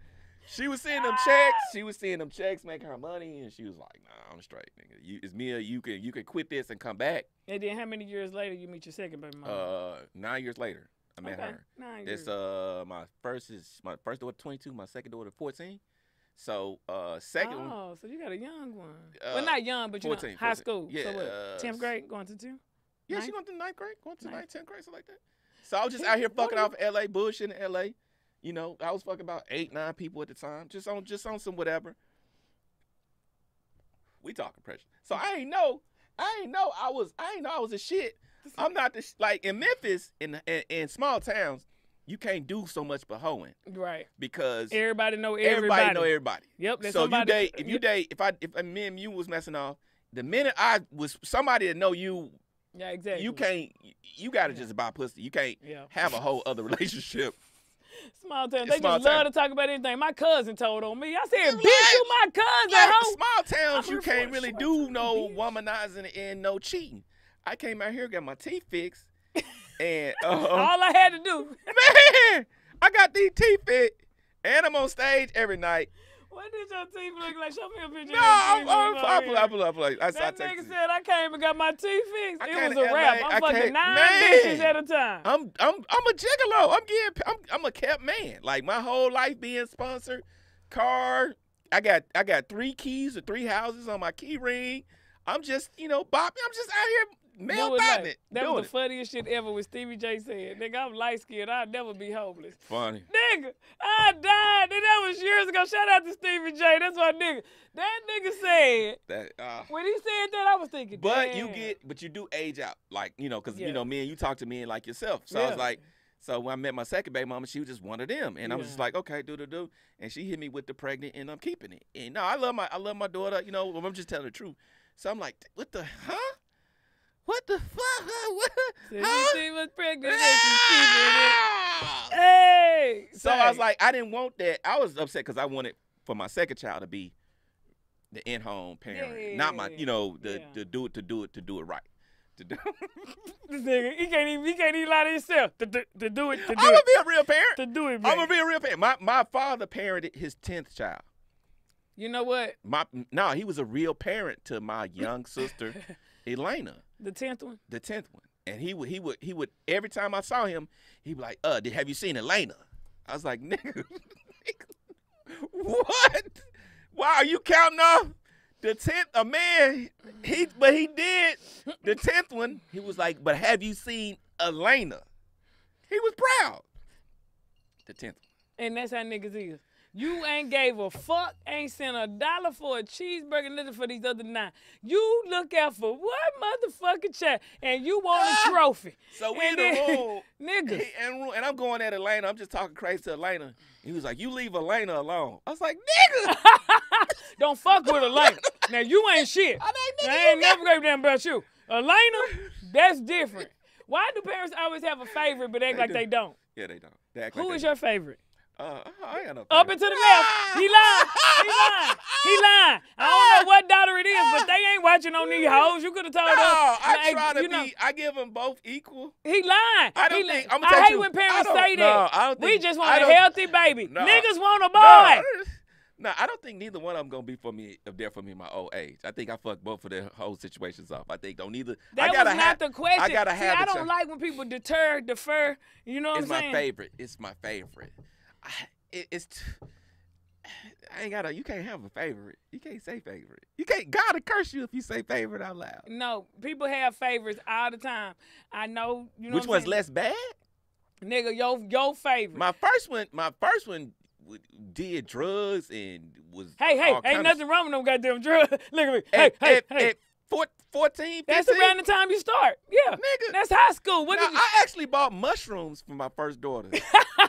She was seeing them checks. She was seeing them checks, making her money, and she was like, "Nah, I'm straight, nigga. You, it's me or you can you can quit this and come back." And then how many years later you meet your second baby mama? Uh, nine years later, I met okay. her. Nine It's years. uh my first is my first daughter 22, my second daughter 14. So uh second one, oh, so you got a young one. Uh, well, not young, but you 14, know, high school. Yeah, So what? uh, Tenth grade, going to two. yeah, ninth? she going to ninth grade, going to Ninth. ninth, tenth grade, something like that. So I was just out here fucking off LA, bush in LA. You know, I was fucking about eight, nine people at the time, just on just on some whatever. We talking pressure. So I ain't know, I ain't know I was, I ain't know I was a shit. I'm not the sh- like in Memphis, in, in in small towns, you can't do so much but hoeing Right. because Everybody know everybody. everybody know everybody. Yep. So if you date, if you date, if I if me and you was messing off, the minute I was somebody that know you, Yeah, exactly. you can't, you got to Yeah. just buy pussy. You can't Yeah. have a whole other relationship. Small town. They small just love to talk about anything. My cousin told on me. I said, "Bitch, you my cousin, Like hoe." small towns, you can't really do no bitch. womanizing and no cheating. I came out here, got my teeth fixed, and uh, All I had to do. man, I got these teeth fixed, and I'm on stage every night. What did your teeth look like? Show me a picture. No, I'm, I'm, I over pull, I here. pull, I I, I, I That text nigga you. said I came and got my teeth fixed. I it was a wrap. I'm I fucking nine man. bitches at a time. I'm I'm I'm a gigolo. I'm getting I'm I'm a kept man. Like my whole life being sponsored, car. I got I got three keys to three houses on my key ring. I'm just you know Bobby. I'm just out here male like- it. That doing was the funniest shit ever when Stevie J said, nigga, I'm light skinned. I'll never be homeless. Funny. Nigga, I died. And that was years ago. Shout out to Stevie J. That's my nigga. That nigga said, That. Uh, when he said that, I was thinking, but you get but you do age out. Like you know because Yeah. you know me and you talk to me and like yourself. So I was like. So when I met my second baby mama, she was just one of them, and I was just like, okay, do do do, and she hit me with the pregnant, and I'm keeping it. And no, I love my I love my daughter, you know. I'm just telling the truth. So I'm like, what the huh? What the fuck? What? Said Huh? she was pregnant. Ah! Hey. So I was like, I didn't want that. I was upset because I wanted for my second child to be the in-home parent, not my, you know, the Yeah. to do it to do it to do it right. To do, this nigga, he can't even he can't even lie to himself to, do- to do it to do I'm gonna it be a real parent. to do it. I'm gonna be a real parent. My my father parented his tenth child. You know what? My no, he was a real parent to my young sister, Elena, The tenth one. the tenth one. And he would he would he would every time I saw him, he'd be like, "Uh, did, have you seen Elena?" I was like, "Nigga, what? Why are you counting off the tenth? A man, he but he did the tenth one. He was like, "But have you seen Elena?" He was proud. The tenth. And that's how niggas is. You ain't gave a fuck, ain't sent a dollar for a cheeseburger, nothing for these other nine. You look out for one motherfucking child, and you want a ah! trophy. So we in And the room. Niggas. And, and I'm going at Elena. I'm just talking crazy to Elena. He was like, "You leave Elena alone." I was like, "Nigga, Don't fuck with Elena. now you ain't shit. I ain't, I ain't never gave a damn about you. Elena, that's different. Why do parents always have a favorite but act They like do. they don't? Yeah, they don't. They Who like is your favorite? Uh, I ain't got no Up and to the left. He lying. He lying. He lying. I don't know what daughter it is, but they ain't watching on these hoes. You could have told No, us. I like, try to you be. know, I give them both equal. He lying. I don't He think- li- I hate you, when parents say no, that. I don't we just want a healthy baby. No. Niggas want a boy. No, no, I don't think neither one of them gonna be for me if they're for me in my old age. I think I fucked both of their whole situations off. I think don't either. That I gotta was not have, the question. I gotta See, have I don't like when people deter, defer. You know what It's I'm saying? It's my favorite. It's my favorite. I, it, it's. T- I ain't gotta. You can't have a favorite. You can't say favorite. You can't. God will curse you if you say favorite out loud. No, people have favorites all the time. I know. You know Which one's less bad? Nigga, your your favorite. My first one. My first one did drugs and was. hey, hey, ain't kind of nothing wrong with them goddamn drugs. Look at me. Hey, at, hey, at, hey. at four, 14, 15, That's around the time you start. Yeah. nigga. That's high school. What Now, you, I actually bought mushrooms for my first daughter.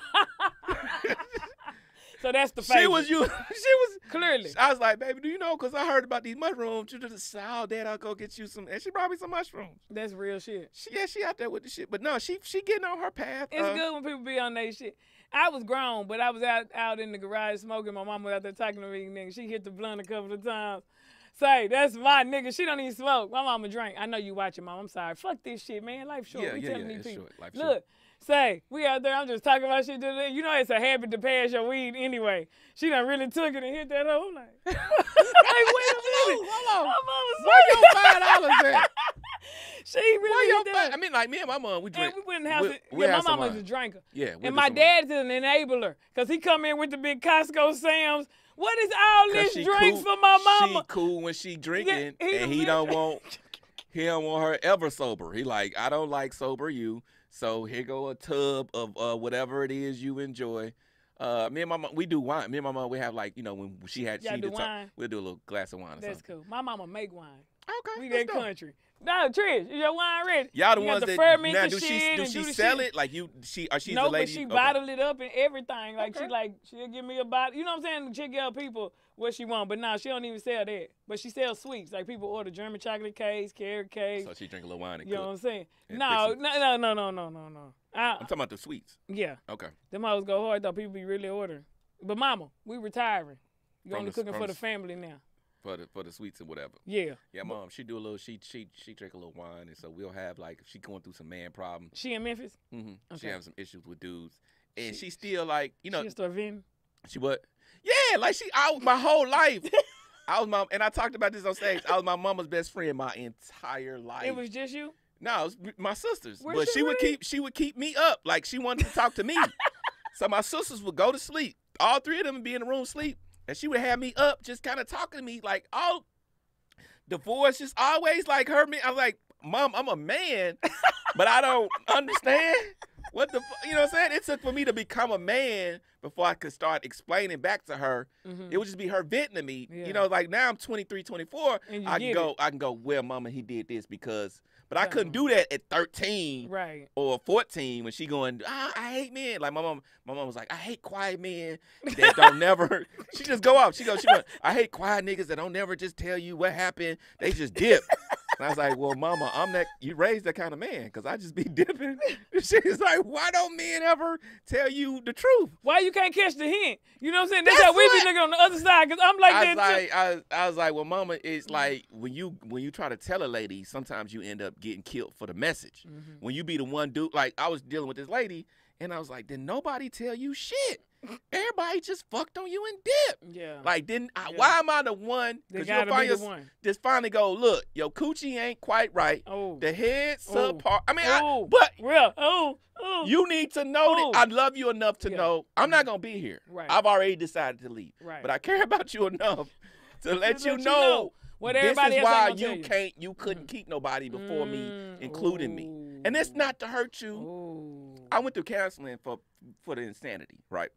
so that's the favorite. she was you. She was. clearly. I was like, baby, do you know? Because I heard about these mushrooms. She just said, oh, dad, I'll go get you some. And she brought me some mushrooms. That's real shit. She, yeah, she out there with the shit. But no, she she getting on her path. It's uh, good when people be on their shit. I was grown, but I was out out in the garage smoking. My mom was out there talking to me, nigga. She hit the blunt a couple of times. Say, that's my nigga. She don't even smoke. My mama drink. I know you watching, mom. I'm sorry. Fuck this shit, man. Life short. Yeah, we yeah, telling yeah, these people. short. Life Look, short. Say, we out there. I'm just talking about shit. You know it's a habit to pass your weed anyway. She done really took it and hit that hole. Like, like wait a minute. Hold on. Where your five dollars at? She really Where your hit five? that. I mean, like me and my mom, we And drink. we went in the house. we- and- we yeah, my mama's a drinker. Yeah, And my dad's an enabler because he come in with the big Costco Sam's. What is all this drinks cool- for my mama? She cool when she drinking, he and he don't want he don't want her ever sober. He like I don't like sober you. So here go a tub of uh, whatever it is you enjoy. Uh, me and my mom, we do wine. Me and my mom, we have like you know when she had Y'all she do did talk- we'll do a little glass of wine or That's something. cool. My mama make wine. Okay, We that country. No, Trish, is your wine ready? Y'all the You ones the that now the do she do she do sell shit. it like you she or she's no, a lady? but she Okay. bottled it up and everything. Like Okay. she like she'll give me a bottle. You know what I'm saying? She give people what she want, but nah, she don't even sell that. But she sells sweets. Like people order German chocolate cakes, carrot cakes. So she drink a little wine and you know what. I'm saying? and No, fix no, no, no, no, no, no, no. I, I'm talking about the sweets. yeah, Okay. them hoes go hard though. People be really ordering. But mama, we retiring. You From only the- cooking from for the the family now. For the for the sweets and whatever. Yeah. Yeah, mom, she do a little. She she she drink a little wine, and so we'll have like if she going through some man problems. She in Memphis. hmm She Okay. having some issues with dudes, and she still like you know she venting. she what? Yeah, like she I was my whole life. I was my and I talked about this on stage. I was my mama's best friend my entire life. It was just you. no, it was my sisters, Where but she would keep she would keep me up. Like she wanted to talk to me, so my sisters would go to sleep. All three of them would be in the room sleep, and she would have me up, just kind of talking to me like all divorce just always like hurt me. I was like, Mom, I'm a man, but I don't understand what the fu-" you know what I'm saying. It took for me to become a man before I could start explaining back to her. Mhm. It would just be her venting to me. Yeah. You know, like now I'm 23, 24. And you I can go, I can go, well, Mama, he did this because, but I couldn't do that at 13 Right. or 14 when she going, ah, I hate men. Like my mom, my mom was like, I hate quiet men that don't never. She just go off. She goes, she went, I hate quiet niggas that don't never just tell you what happened. They just dip. And I was like, well, mama, I'm that. You raised that kind of man because I just be dipping. She's like, why don't men ever tell you the truth? Why you can't catch the hint? You know what I'm saying? That's, That's how we what- be looking on the other side. Cause I'm like I that too. like, I, I was like, well, mama, it's like when you when you try to tell a lady, sometimes you end up getting killed for the message. Mhm. When you be the one dude, like I was dealing with this lady, and I was like, did nobody tell you shit? Everybody just fucked on you and dip. Yeah. Like, didn't I, Yeah. why am I the one? Because you'll find your, one. just finally go, look, your coochie ain't quite right. Oh. The head Oh. I mean, I, Oh. but Real. Oh. Oh. you need to know Oh. that I love you enough to Yeah. know I'm not gonna be here. Right. I've already decided to leave. Right. But I care about you enough to let, you, let you know know what this is why you you. can't, you couldn't keep nobody before me, Mm, including me. And it's not to hurt you. Ooh. I went through counseling for for the insanity, right?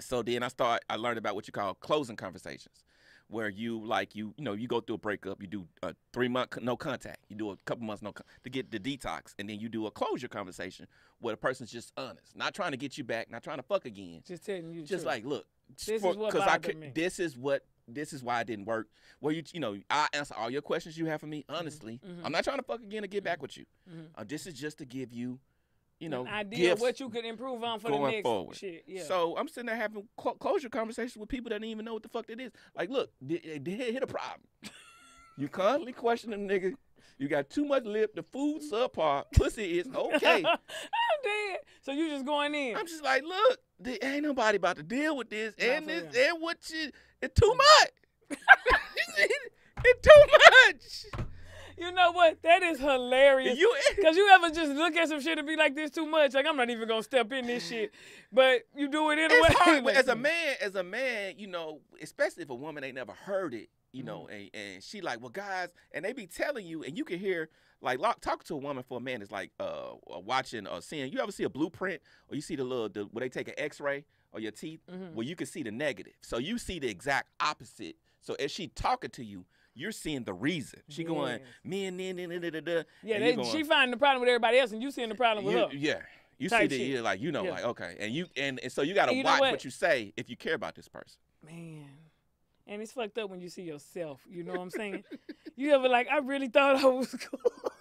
So then I start. I learned about what you call closing conversations, where you like you you know you go through a breakup, you do a three month no contact, you do a couple months no con- to get the detox, and then you do a closure conversation where the person's just honest, not trying to get you back, not trying to fuck again, Just telling you. just truth. like look, This for- is what 'cause I could, me. this is what this is why it didn't work. Well, you you know I answer all your questions you have for me honestly. mhm. I'm not trying to fuck again to get back with you. Mhm. Uh, this is just to give you you know, An idea of what you could improve on for the next forward. shit. Yeah. So I'm sitting there having clo- closure conversations with people that don't even know what the fuck that is. Like, look, th- th- hit a problem. you constantly question a nigga. You got too much lip. The food subpar. Pussy is okay. I'm dead. So you just going in. I'm just like, look, there ain't nobody about to deal with this, Nah, and this, real. and what you, it's too much. it's too much. you know what? That is hilarious. You, Cause you ever just look at some shit and be like, "This too much." Like I'm not even gonna step in this shit, but you do it anyway. it's hard but as a man as a man you know especially if a woman ain't never heard it you know and, and she like well guys and they be telling you and you can hear like talk to a woman for a man is like uh watching or seeing you ever see a blueprint or you see the little the, where they take an x-ray of your teeth Mhm. where you can see the negative so you see the exact opposite so as she talking to you you're seeing the reason she going Yes. men then da, da, da, da, Yeah, they, going, she finding the problem with everybody else, and you seeing the problem with you- her. yeah you see Type shit. you're like you know Yeah. like okay and you and, and so you got to you watch what? what you say if you care about this person Man. And it's fucked up when you see yourself. You know what I'm saying? you ever like, I really thought I was cool.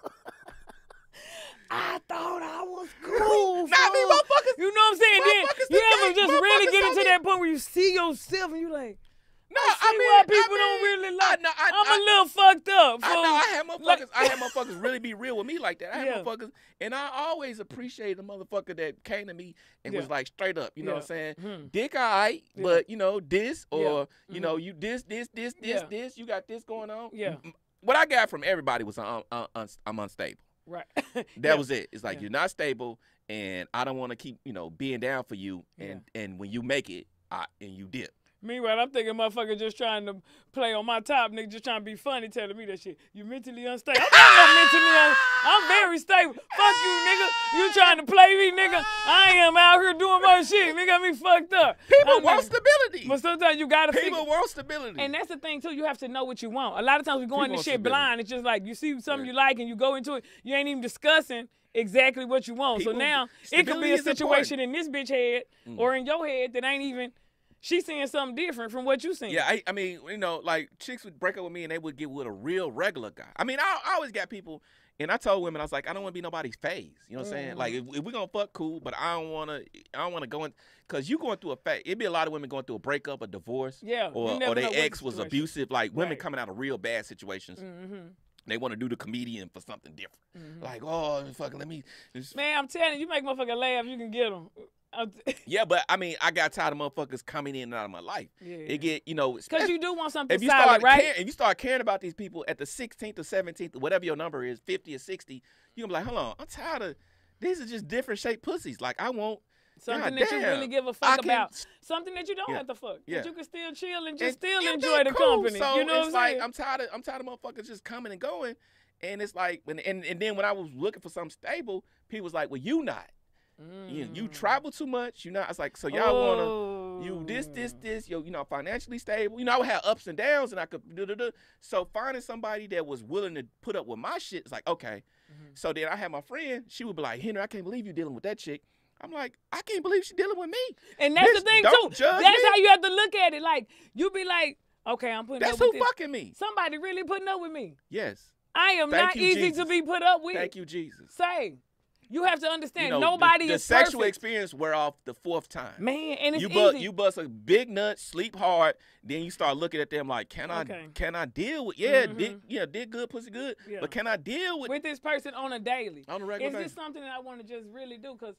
I thought I was cool. Not me, motherfuckers. You know what I'm saying? Then you ever just really get into that point where you see yourself and you like, No, I see I mean, why people I don't mean, really I like. know, I, I'm I, a little fucked up. I know. I had motherfuckers. Like- I had motherfuckers really be real with me like that. I had Yeah. motherfuckers, and I always appreciate a motherfucker that came to me and was like straight up. You know what I'm saying? Hmm. Dick, alright, Yeah. but you know this or Yeah. you know you this this this this Yeah. this. You got this going on. Yeah. What I got from everybody was I'm, I'm, I'm unstable. Right. That Yeah. was it. It's like Yeah. you're not stable, and I don't want to keep you know being down for you. And and when you make it, I, and you dip. Meanwhile, I'm thinking motherfucker just trying to play on my top, nigga, just trying to be funny, telling me that shit. You mentally unstable. I'm not no mentally un- I'm very stable. Fuck you, nigga. You trying to play me, nigga. I am out here doing my shit. Nigga got me fucked up. People I'm want not- stability. But sometimes you gotta People figure. want stability. And that's the thing too. You have to know what you want. A lot of times we go People into shit stability. blind. It's just like you see something Yeah. you like and you go into it. You ain't even discussing exactly what you want. People- so now it could be a is important. situation in this bitch head Mm. or in your head that ain't even. She seeing something different from what you seeing. Yeah, I, I mean, you know, like chicks would break up with me and they would get with a real regular guy. I mean, I, I always got people, and I told women, I was like, I don't want to be nobody's phase. You know what I'm saying? Mhm. Like, if, if we gonna fuck, cool, but I don't want to. I don't want to go in because you going through a phase. It'd be a lot of women going through a breakup, a divorce, Yeah. or or their ex was abusive. Like women Right. coming out of real bad situations. Mm-hmm. They want to do the comedian for something different. Mhm. Like, oh, fucking, let me. just- Man, I'm telling you, you make motherfucker laugh, you can get them. Yeah, but I mean, I got tired of motherfuckers coming in and out of my life. yeah. It get, you know, Because you do want something if you solid, start right? caring, if you start caring about these people at the 16th or 17th, whatever your number is, 50 or 60, you gonna be like, hold on, I'm tired of these are just different shaped pussies. Like I want Something God that you really give a I fuck can- about. Something that you don't Yeah. have to fuck. Yeah. That you can still chill and and- just still and enjoy the cool. company. So you know it's what I'm like saying? I'm tired of I'm tired of motherfuckers just coming and going. And it's like when and, and then when I was looking for something stable, people was like, Well, you not. You you Mm. travel too much. You know, I was like, so y'all wanna Oh. you this, this, this, yo, you know, financially stable. You know, I would have ups and downs, and I could. do duh, duh. So finding somebody that was willing to put up with my shit is like, okay. Mhm. So then I had my friend. She would be like, Henry, I can't believe you dealing with that chick. I'm like, I can't believe she dealing with me. And that's the thing too. That's me. how you have to look at it. Like you be like, okay, I'm putting That's up who with this. fucking me. Somebody really putting up with me. Yes. I am Thank not you, easy Jesus. to be put up with. Thank you, Jesus. Say, you have to understand. You know, nobody the, the is sexual perfect. experience wear off the fourth time. Man, and it's you easy. bust you bust a big nut, sleep hard, then you start looking at them like, can Okay. I can I deal with yeah, Mhm. dick yeah, dick good, pussy good, Yeah. but can I deal with, with this person on a daily. on a regular. Is this something that I want to just really do? Because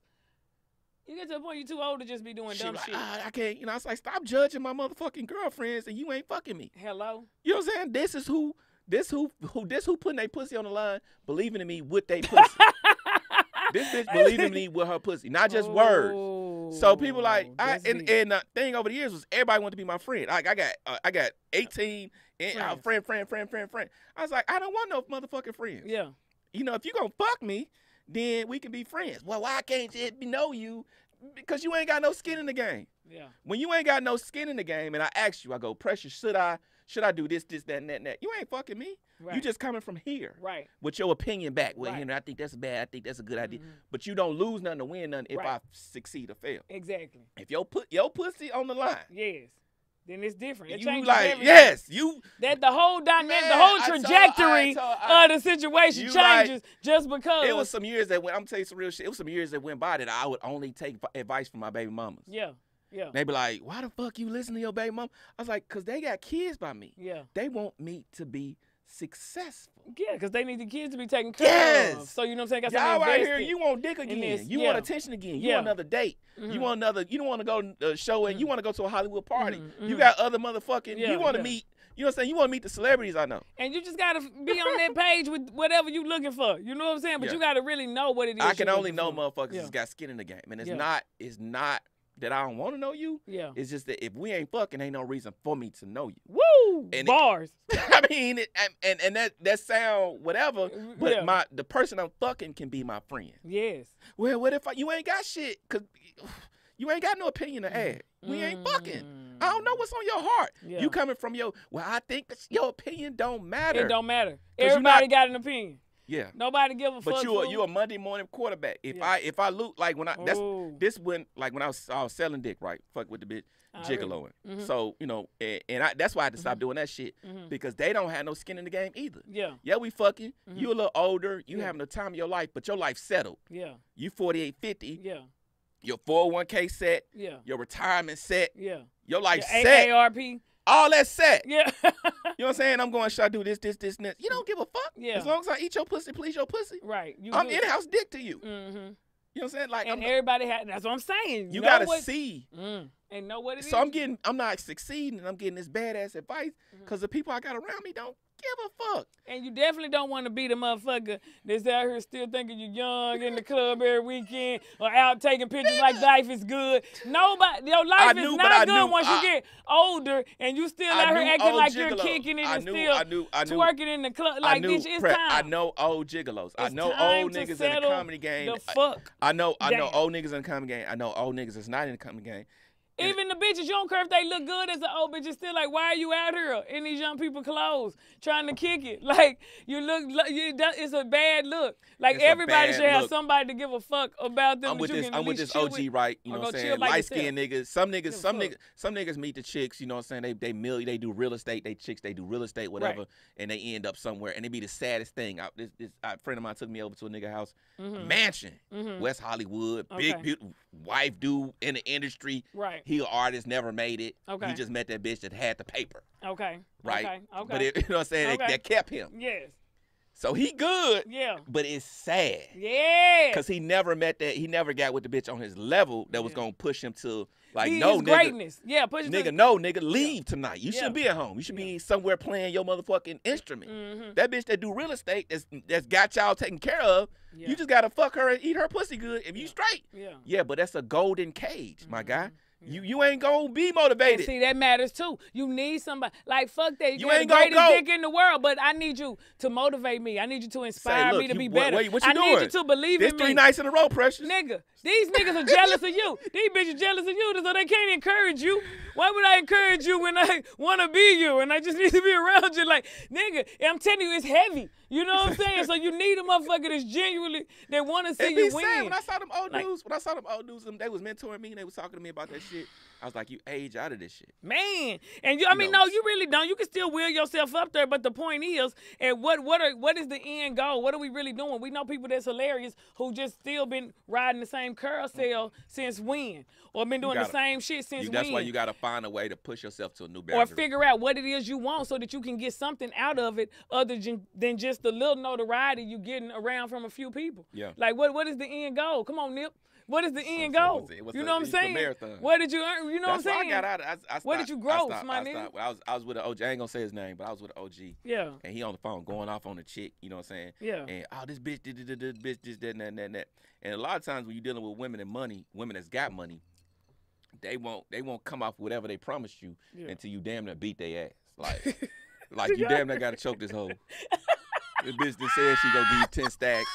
you get to the point you're too old to just be doing She dumb like, shit. "Ah, I can't, you know, I was like, stop judging my motherfucking girlfriends and you ain't fucking me. Hello. You know what I'm saying? This is who, this who, who, this who putting their pussy on the line, believing in me with their pussy. this bitch believing in me with her pussy, not just words. So people like, Oh, I and, deep. and the thing over the years was everybody wanted to be my friend. Like I got, uh, I got 18 and uh, friend, friend, friend, friend, friend. I was like, I don't want no motherfucking friends. yeah. You know, if you gonna fuck me, then we can be friends. Well, why can't you know you? Because you ain't got no skin in the game. Yeah. When you ain't got no skin in the game, and I ask you, I go, pressure, should I, should I do this, this, that, and that, and that? You ain't fucking me. Right. You just coming from here right. with your opinion back. Well, Right. Henry, I think that's bad. I think that's a good idea. Mhm. But you don't lose nothing to win nothing if Right. I succeed or fail. Exactly. If your put your pussy on the line, Yes. then it's different. It you changes like everything. yes, you That the whole dynamic, Man, the whole I told- trajectory I told- I- of the situation You like- changes just because. it was some years that went I'm telling you some real shit. It was some years that went by that I would only take advice from my baby mamas. yeah, yeah, They be like, "Why the fuck you listen to your baby mom?" I was like, "Cause they got kids by me. yeah, They want me to be successful." yeah. Because they need the kids to be taken care Yes. of. So you know what I'm saying? Got Y'all right here, you want dick again. this, You yeah. want attention again. You Yeah. want another date. Mhm. You want another. You don't want to go to a show and you want to go to a Hollywood party. Mhm, You mhm. got other motherfucking. Yeah, you want to meet. You know what I'm saying? You want to meet the celebrities I know. And you just gotta be on that page with whatever you looking for. You know what I'm saying? But you gotta really know what it is. I can only know for. motherfuckers Yeah. that's got skin in the game, and it's not. It's not that I don't want to know you. Yeah. It's just that if we ain't fucking, ain't no reason for me to know you. Woo! And it- Bars. I mean, it, and, and and that that sound whatever, but Yeah. my the person I'm fucking can be my friend. yes. Well, what if I, you ain't got shit? Cause you ain't got no opinion to add. We ain't fucking. I don't know what's on your heart. Mm. Yeah. You coming from your well, I think your opinion don't matter. It don't matter. Everybody not- got an opinion. Yeah. Nobody give a fuck. But you are you a Monday morning quarterback. If Yeah. I if I look like when I that's Ooh. this when like when I was, I was selling dick right, fuck with the bitch Already. gigoloing. Mhm. So you know, and, and I, that's why I had to Mm-hmm. stop doing that shit Mhm. because they don't have no skin in the game either. Yeah. Yeah, we fucking. Mhm. You a little older. You Yeah. having the time of your life, but your life settled. Yeah. You 48, 50. Yeah. Your 401k set. Yeah. Your retirement set. Yeah. Your life Your set. AARP. All that set. Yeah. You know what I'm saying? I'm going, should I do this, this, this, and this? You don't give a fuck. Yeah. As long as I eat your pussy, please your pussy. right. You I'm in house dick to you. Mm-hmm. You know what I'm saying? Like, And I'm, everybody had. That's what I'm saying. you know gotta what, see. Mm. And know what it is. So I'm getting, I'm not succeeding, and I'm getting this badass advice Mm-hmm. because the people I got around me don't give a fuck. And you definitely don't want to be the motherfucker that's out here still thinking you're young in the club every weekend or out taking pictures like life is good. Nobody, your life I is not good knew- once I- you get older and you still I out here acting like you're kicking it I and knew, still I knew, I knew, twerking in the club. I Like, knew, bitch, it's prep- time. I know old gigolos. I know old niggas in the comedy game. The I- fuck. I know, I know down. old niggas in the comedy game. I know old niggas that's not in the comedy game. Even the bitches, you don't care if they look good as an old bitch. It's still like, why are you out here in these young people clothes trying to kick it? Like you look, you, it's a bad look. Like It's everybody should have look. somebody to give a fuck about them. I'm with you this. I'm with this OG, with. right? You know what I'm saying? Light skinned niggas. Some niggas. Some niggas. Some niggas meet the chicks. You know what I'm saying? They they mill. They do real estate. They chicks. They do real estate, whatever, and they end up somewhere, and it'd be the saddest thing. I, this this a friend of mine took me over to a nigga house, Mhm. mansion, Mhm. West Hollywood, Okay. big beautiful wife dude in the industry. Right. He an artist, never made it. Okay. He just met that bitch that had the paper, Okay. right? Okay. Okay. But it, you know what I'm saying? Okay. That, that kept him. yes. So he good, Yeah. but it's sad. Yeah. Cause he never met that. He never got with the bitch on his level that was Yeah. gonna push him to like He- no nigga, greatness. Yeah. Push nigga, no nigga, leave tonight. You Yeah. shouldn't be at home. You should be somewhere playing your motherfucking instrument. Mm-hmm. That bitch that do real estate that's that's got y'all taken care of. Yeah. You just gotta fuck her and eat her pussy good if you straight. Yeah. Yeah, but that's a golden cage, my guy. You you ain't gonna be And motivated. see, that matters too. You need somebody. Like, fuck that. You, You ain't the greatest go. dick in the world, but I need you to motivate me. I need you to inspire look, me to you- be better. what- what you I need doing? you to believe this in three me. nights in a row, precious. Nigga, these niggas are jealous of you. These bitches jealous of you, so they can't encourage you. Why would I encourage you when I want to be you and I just need to be around you? Like, nigga, I'm telling you, it's heavy. You know what I'm saying? so you need a motherfucker that's genuinely that want to see It be you sad win. when I saw them old Like- dudes. When I saw them old dudes, them, they was mentoring me and they was talking to me about that shit. I was like, you age out of this shit. Man, and you, I mean, No. no, you really don't. You can still wheel yourself up there, but the point is, and what, what are, what is the end goal? What are we really doing? We know people that's hilarious who just still been riding the same carousel mm-hmm. since when, or been doing the gotta- same shit since You, that's when. why you gotta find a way to push yourself to a new or figure out what it is you want so that you can get something out of it other than, than just the little notoriety you getting around from a few people. Yeah. Like what what is the end goal? Come on, Nip. What is the end so goal? what's the- what's you the- know what I'm saying? marathon. What did you earn? You know That's what I'm saying? I got out. I, I Where did stopped- you I grow, stopped- my I nigga? stopped. I was I was with an OG. I ain't gonna say his name, but I was with an OG. Yeah. And he on the phone going off on the chick. You know what I'm saying? Yeah. And oh, this bitch did did did bitch this that and that and that. and that. And a lot of times when you're dealing with women and money, women that's got money, they won't they won't come off whatever they promised you Yeah. until you damn near beat their ass. Like like you damn near gotta choke this hoe. the bitch that said she gonna give you ten stacks,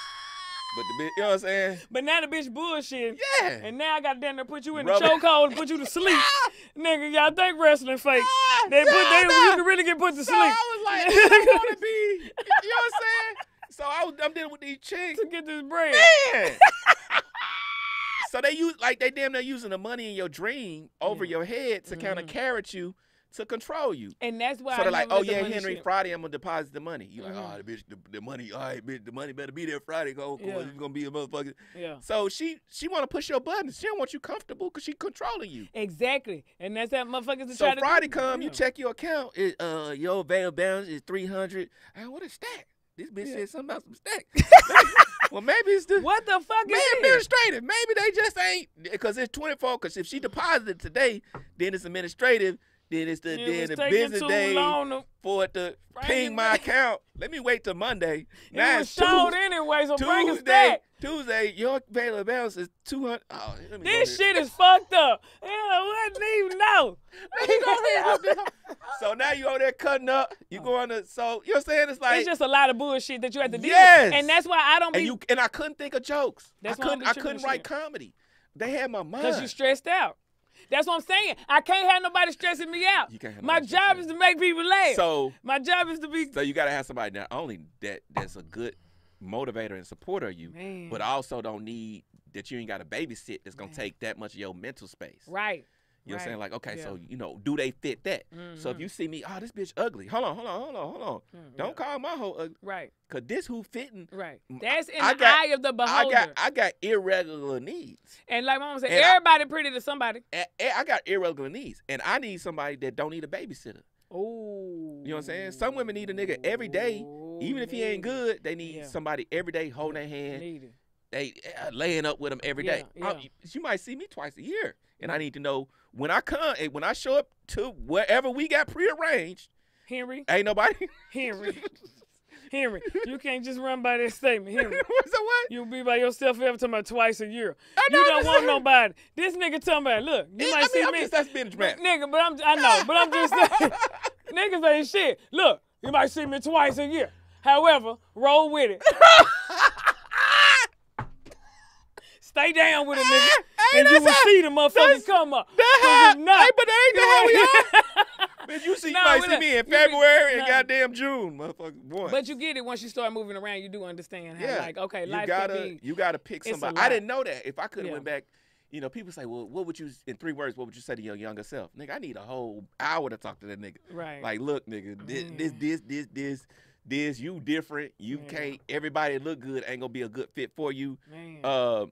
but the bitch, you know what I'm saying? But now the bitch bullshit. Yeah. And now I got down there put you in Rub the chokehold and put you to sleep. Nigga, y'all think wrestling fake. Ah, They put they you can really get put to So sleep. I was like, I to be. You know what I'm saying? So I was, I'm dealing with these chicks. to get this bread. Man. so they use like they damn near using the money in your dream over Yeah. your head to kind of carrot you to control you. And that's why. So I they're like, oh yeah, Henry, ship. Friday I'm gonna deposit the money. You're like, Mhm. oh the bitch, the, the money, all right, bitch, the money better be there Friday. Go, Yeah. it's gonna be a motherfucker. Yeah. So she she want to push your buttons. She don't want you comfortable because she controlling you. Exactly. And that's how motherfuckers are So trying to Friday do. come, you check your account. It, uh, your bail balance is three hundred. I what a stack. This bitch Yeah. said something about some stack. well, maybe it's the What the fuck man is administrative. Maybe they just ain't because it's twenty four. Because if she deposited today, then it's administrative. Then it's the It then the business day to for it to ping my account. Let me wait till Monday. It Now was Tuesday. anyway, so bring us Tuesday, back. Tuesday, your bail balance is two hundred. Oh, This shit is fucked up. Yeah, I wouldn't even know. Let me go ahead. so now you over there cutting up. You going to so you know what I'm saying? It's like it's just a lot of bullshit that you have to deal Yes. with. And that's why I don't and you and I couldn't think of jokes. That's I couldn't. be I couldn't write shit. comedy. They had my mind. because you stressed out. That's what I'm saying. I can't have nobody stressing me out. You can't have My job is to make people laugh. so My job is to be so you got to have somebody not only that that's a good motivator and supporter of you, Man. but also don't need that you ain't got to babysit that's gonna Man. take that much of your mental space. right. You know what I'm saying? Like, okay, Yeah. so you know, do they fit that? So if Mhm. you see me, oh, this bitch ugly. Hold on, hold on, hold on, hold on. Mm, Don't call my hoe ugly, Right. cause this who fitting. Right. That's in I the got- eye of the beholder. I got I got irregular needs. and like mama said, and I- everybody pretty to somebody. I got irregular needs, and I need somebody that don't need a babysitter. Ooh. You know what I'm saying? Some women need a nigga every day, even if he ain't good. They need Yeah. somebody every day holding their hand. They uh, laying up with them every day. Yeah, I- yeah. you might see me twice a year, and I need to know when I come eh, when I show up to wherever we got prearranged. Henry, Ain't nobody. Henry, Henry. You can't just run by that statement, Henry. so what? You'll be by yourself every time about twice a year. I know You don't want nobody. This nigga talking about, look, you Yeah, might I mean, see I'm me. just that's being dramatic. Nigga, but I'm I know, but I'm just saying niggas ain't shit. Look, you might see me twice a year. However, roll with it. Stay down with it, nigga. Ain't and you that will how- see the motherfuckers that's- come up. That 'Cause how, it's not. hey, but that ain't the hell we are. Man, you see, you might see not- me in you be- February and no. goddamn June, motherfucker. Boy. But you get it once you start moving around, you do understand how yeah, like, okay, you life gotta can be you gotta pick somebody. I didn't know that. If I could have Yeah. went back, you know, people say, well, what would you in three words? What would you say to your younger self, nigga? I need a whole hour to talk to that nigga. right. Like, look, nigga, this, this, this, this, this, this. You different. You Yeah. can't. Everybody look good ain't gonna be a good fit for you. Man. Uh,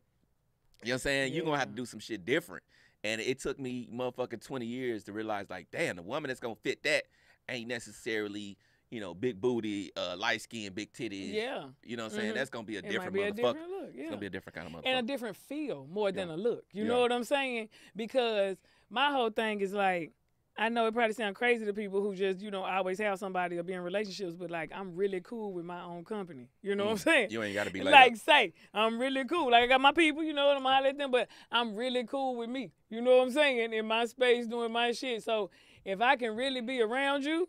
you know what I'm saying? You're gonna have to do some shit different. And it took me motherfucking 20 years to realize, like, damn, the woman that's gonna fit that ain't necessarily, you know, big booty, uh, light skin, big titties. yeah. You know what I'm saying? Mhm. That's gonna be a It different might be a different look. Yeah. It's gonna be a different kind of motherfucker. and a different feel more than a look. You Yeah. know what I'm saying? Because my whole thing is like, I know it probably sounds crazy to people who just, you know, always have somebody or be in relationships, but like I'm really cool with my own company. You know what I'm saying? Mm. you ain't gotta be like up. say, I'm really cool. Like I got my people, you know what I'm holler at them, but I'm really cool with me. You know what I'm saying? In my space doing my shit. So if I can really be around you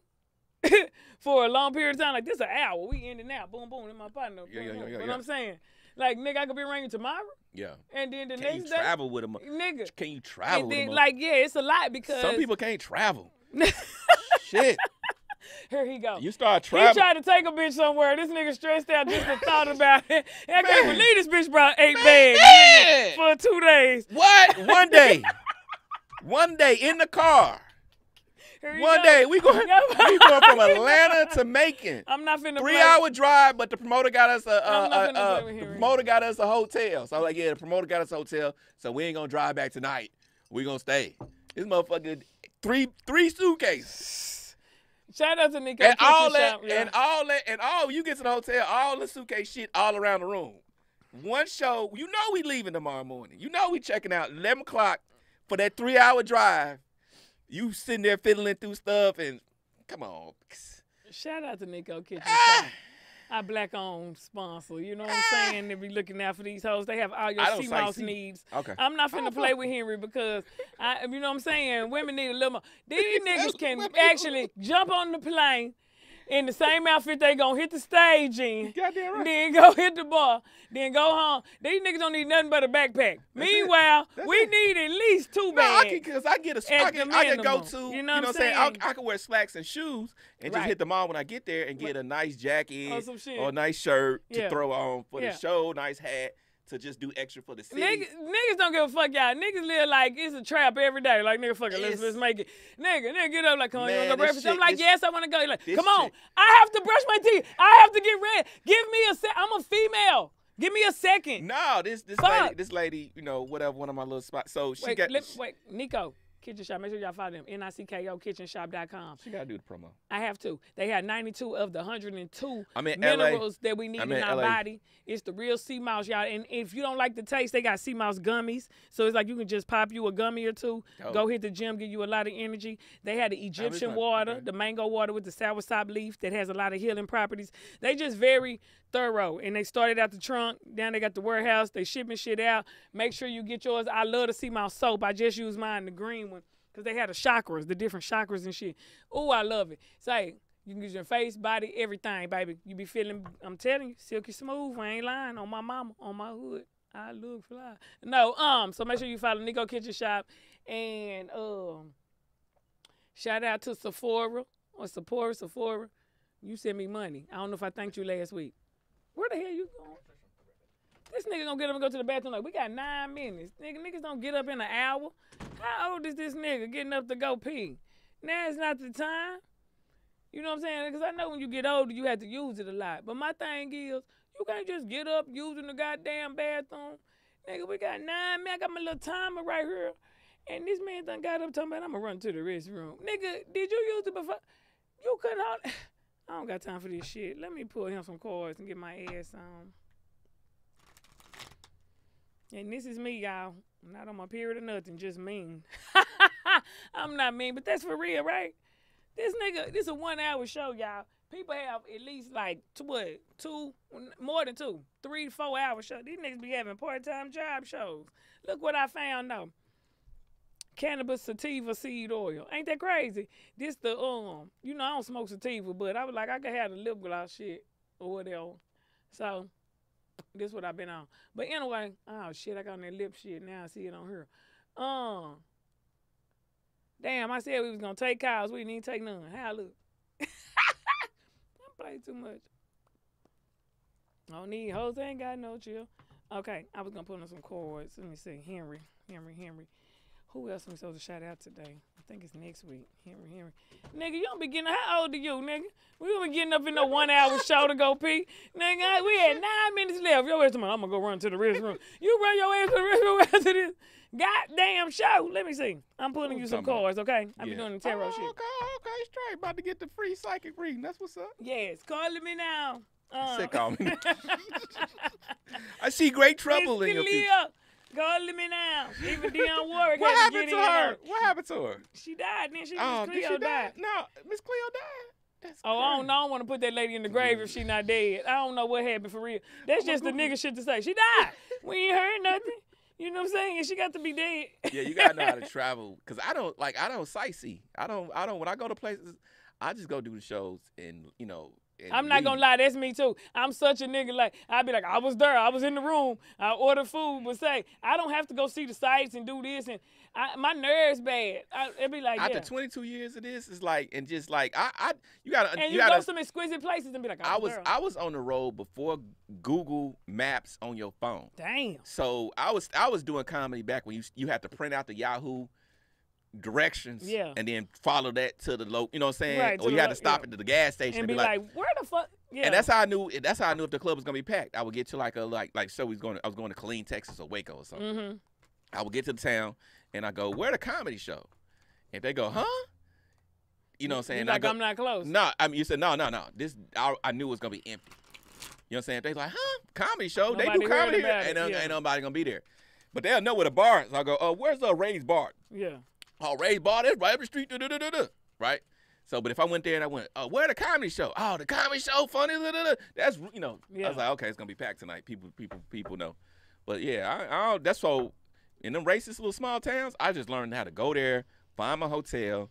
for a long period of time, like this an hour, we in and out, boom, boom, in my partner. Yeah, boom, yeah, yeah, boom. yeah, But yeah. I'm saying, like nigga, I could be you tomorrow, Yeah. and then the Can you next day, travel with them? nigga. Can you travel then, like, yeah, it's a lot because Some people can't travel. Shit. here he go. You start traveling. He tried to take a bitch somewhere. This nigga stressed out just to thought about it. And I can't believe this bitch brought eight bags Man. for two days. What? One day. One day in the car. One go. day we going we going from Atlanta to Macon. I'm not finna Three play. hour drive, but the promoter got us a, a, a, a- the promoter got us a hotel. So I'm like, yeah, the promoter got us a hotel, so we ain't gonna drive back tonight. We gonna stay. This motherfucker three three suitcases. Shout out to Nicko. And all that Shop, yeah. and all that and all you get to the hotel, all the suitcase shit all around the room. One show, you know we leaving tomorrow morning. You know we checking out 11 o'clock for that three hour drive. You sitting there fiddling through stuff and come on. Shout out to Nicko Kitchen Ah. Our black owned sponsor. You know what Ah. I'm saying? They be looking out for these hoes. They have all your I don't sea moss needs. Okay. I'm not Oh, finna fuck. play with Henry because I, you know what I'm saying. Women need a little more. These niggas can Women- actually jump on the plane in the same outfit they gonna hit the stage in. Goddamn right. Then go hit the bar. Then go home. These niggas don't need nothing but a backpack. Meanwhile, we it. need at least two No, I bags. can, cause I get a, I can, I can go to, You you know what I'm saying? Saying? I can wear slacks and shoes and just Right. hit the mall when I get there and get a nice jacket oh, Or shit. or a nice shirt to Yeah. throw on for Yeah. the show, nice hat. To just do extra for the city. Niggas, niggas don't give a fuck, y'all. Niggas live like it's a trap every day. Like nigga, fuck it, let's let's make it. Nigga, nigga, get up like, come on, you wanna go breakfast? I'm like, this- yes, I wanna go. He like, come on, shit- I have to brush my teeth. I have to get ready. Give me a sec. I'm a female. Give me a second. No, this this Fuck. lady, this lady, you know, whatever, one of my little spots. So she wait, got let, wait, Nicko, Kitchen Shop. Make sure y'all follow them. N I C K O kitchenshop.com. she gotta do the promo. I have to. They had 92 of the 102 I'm in LA. minerals that we need I'm in in our LA. body. It's the real sea moss, y'all. And if you don't like the taste, they got sea moss gummies. So it's like you can just pop you a gummy or two, go oh. hit the gym, give you a lot of energy. They had the Egyptian water, okay. the mango water with the soursop leaf that has a lot of healing properties. They just very thorough. And they started out the trunk, down they got the warehouse. They shipping shit out. Make sure you get yours. I love the sea moss soap. I just use mine, the green one. Cause they had the chakras, the different chakras and shit. Oh, I love it. It's like you can use your face, body, everything, baby. You be feeling, I'm telling you, silky smooth. I ain't lying on my mama, on my hood. I look fly. No, um, so make sure you follow Nicko Kitchen Shop and um shout out to Sephora or Sephora, Sephora. You sent me money. I don't know if I thanked you last week. Where the hell you going? This nigga gonna get up and go to the bathroom like we got nine minutes. Nigga, niggas don't get up in an hour. How old is this nigga getting up to go pee? Now it's not the time. You know what I'm saying? Because I know when you get older, you have to use it a lot. But my thing is, you can't just get up using the goddamn bathroom. Nigga, we got nine minutes. I got my little timer right here. And this man done got up talking about, I'm going to run to the restroom. Nigga, did you use it before? You couldn't hold. I don't got time for this shit. Let me pull him some cards and get my ass on. And this is me, y'all. Not on my period or nothing, just mean. I'm not mean, but that's for real, right? This nigga, this is a one hour show, y'all. People have at least like two, what, two, more than two, three, four hour show. These niggas be having part time job shows. Look what I found though. Cannabis sativa seed oil. Ain't that crazy? This the um, you know I don't smoke sativa, but I was like I could have the lip gloss shit or whatever. So this what I've been on. But anyway, oh shit, I got on that lip shit. Now I see it on her. Um, damn, I said we was gonna take calls. We didn't even take none. How look? I play too much. I Don't need hoes. Ain't got no chill. Okay, I was gonna put on some chords. Let me see. Henry, Henry, Henry. Who else am I supposed to shout out today? I think it's next week. Henry, Henry. Nigga, you don't be getting how old are you, nigga? We don't be getting up in no one hour show to go pee. Nigga, we had nine minutes left. Your ass, I'm gonna go run to the restroom. You run your ass to the restroom after this goddamn show. Let me see. I'm pulling you some talking about? cards, okay? I be doing the tarot oh, shit. Okay, okay, straight. About to get the free psychic reading. That's what's up. Yes, calling me now. Uh, Sick on me. I see great trouble Miss in your future. Kalia, Calling me now. Even Dionne Warwick What had to happened to in her? What happened to her? She died, then she Oh, Miss um, she Cleo die? died. No, Miss Cleo died. That's Oh, I don't know. I don't want to put that lady in the grave if she not dead. I don't know what happened for real. That's just the nigga shit to say. She died. We ain't heard nothing. You know what I'm saying? And she got to be dead. Yeah, you gotta know how to travel. Cause I don't like I don't sightsee. I don't I don't when I go to places, I just go do the shows and you know. I'm not gonna lie, that's me too. I'm such a nigga. Like I'd be like, I was there, I was in the room, I ordered food, but say I don't have to go see the sights and do this, and I, my nerves bad. I, it'd be like, After yeah. 22 years of this, it's like and just like I I you gotta and you you, go gotta. some exquisite places and be like, I I was. I was on the road before Google Maps on your phone. Damn. So I was I was doing comedy back when you you had to print out the Yahoo directions Yeah. and then follow that to the low, you know what I'm saying? Right, or you had to stop yeah. at the gas station And and, be like, where the fuck? Yeah. And that's how I knew. That's how I knew if the club was gonna be packed. I would get to like a like like so we was going. To, I was going to Killeen, Texas, or Waco or something. Mm-hmm. I would get to the town and I go, "Where the comedy show?" If they go, "Huh?" You know what I'm saying? I Like go, I'm not close. No, I mean you said no, no, no. This I, I knew it was gonna be empty. You know what I'm saying? They like, "Huh? Comedy show? they do comedy here? about Ain't, yeah. ain't nobody gonna be there." But they'll know where the bar is. I go, "Oh, where's the Ray's bar?" Yeah. Oh, Ray's bar. That's right up the street. Da, da, da, da, da. Right. So, but if I went there and I went, oh, where the comedy show? Oh, the comedy show, funny. Da, da, da. That's you know. I was like, okay, it's gonna be packed tonight. People, people, people know. But yeah, I, I don't, that's so. In them racist little small towns, I just learned how to go there, find my hotel,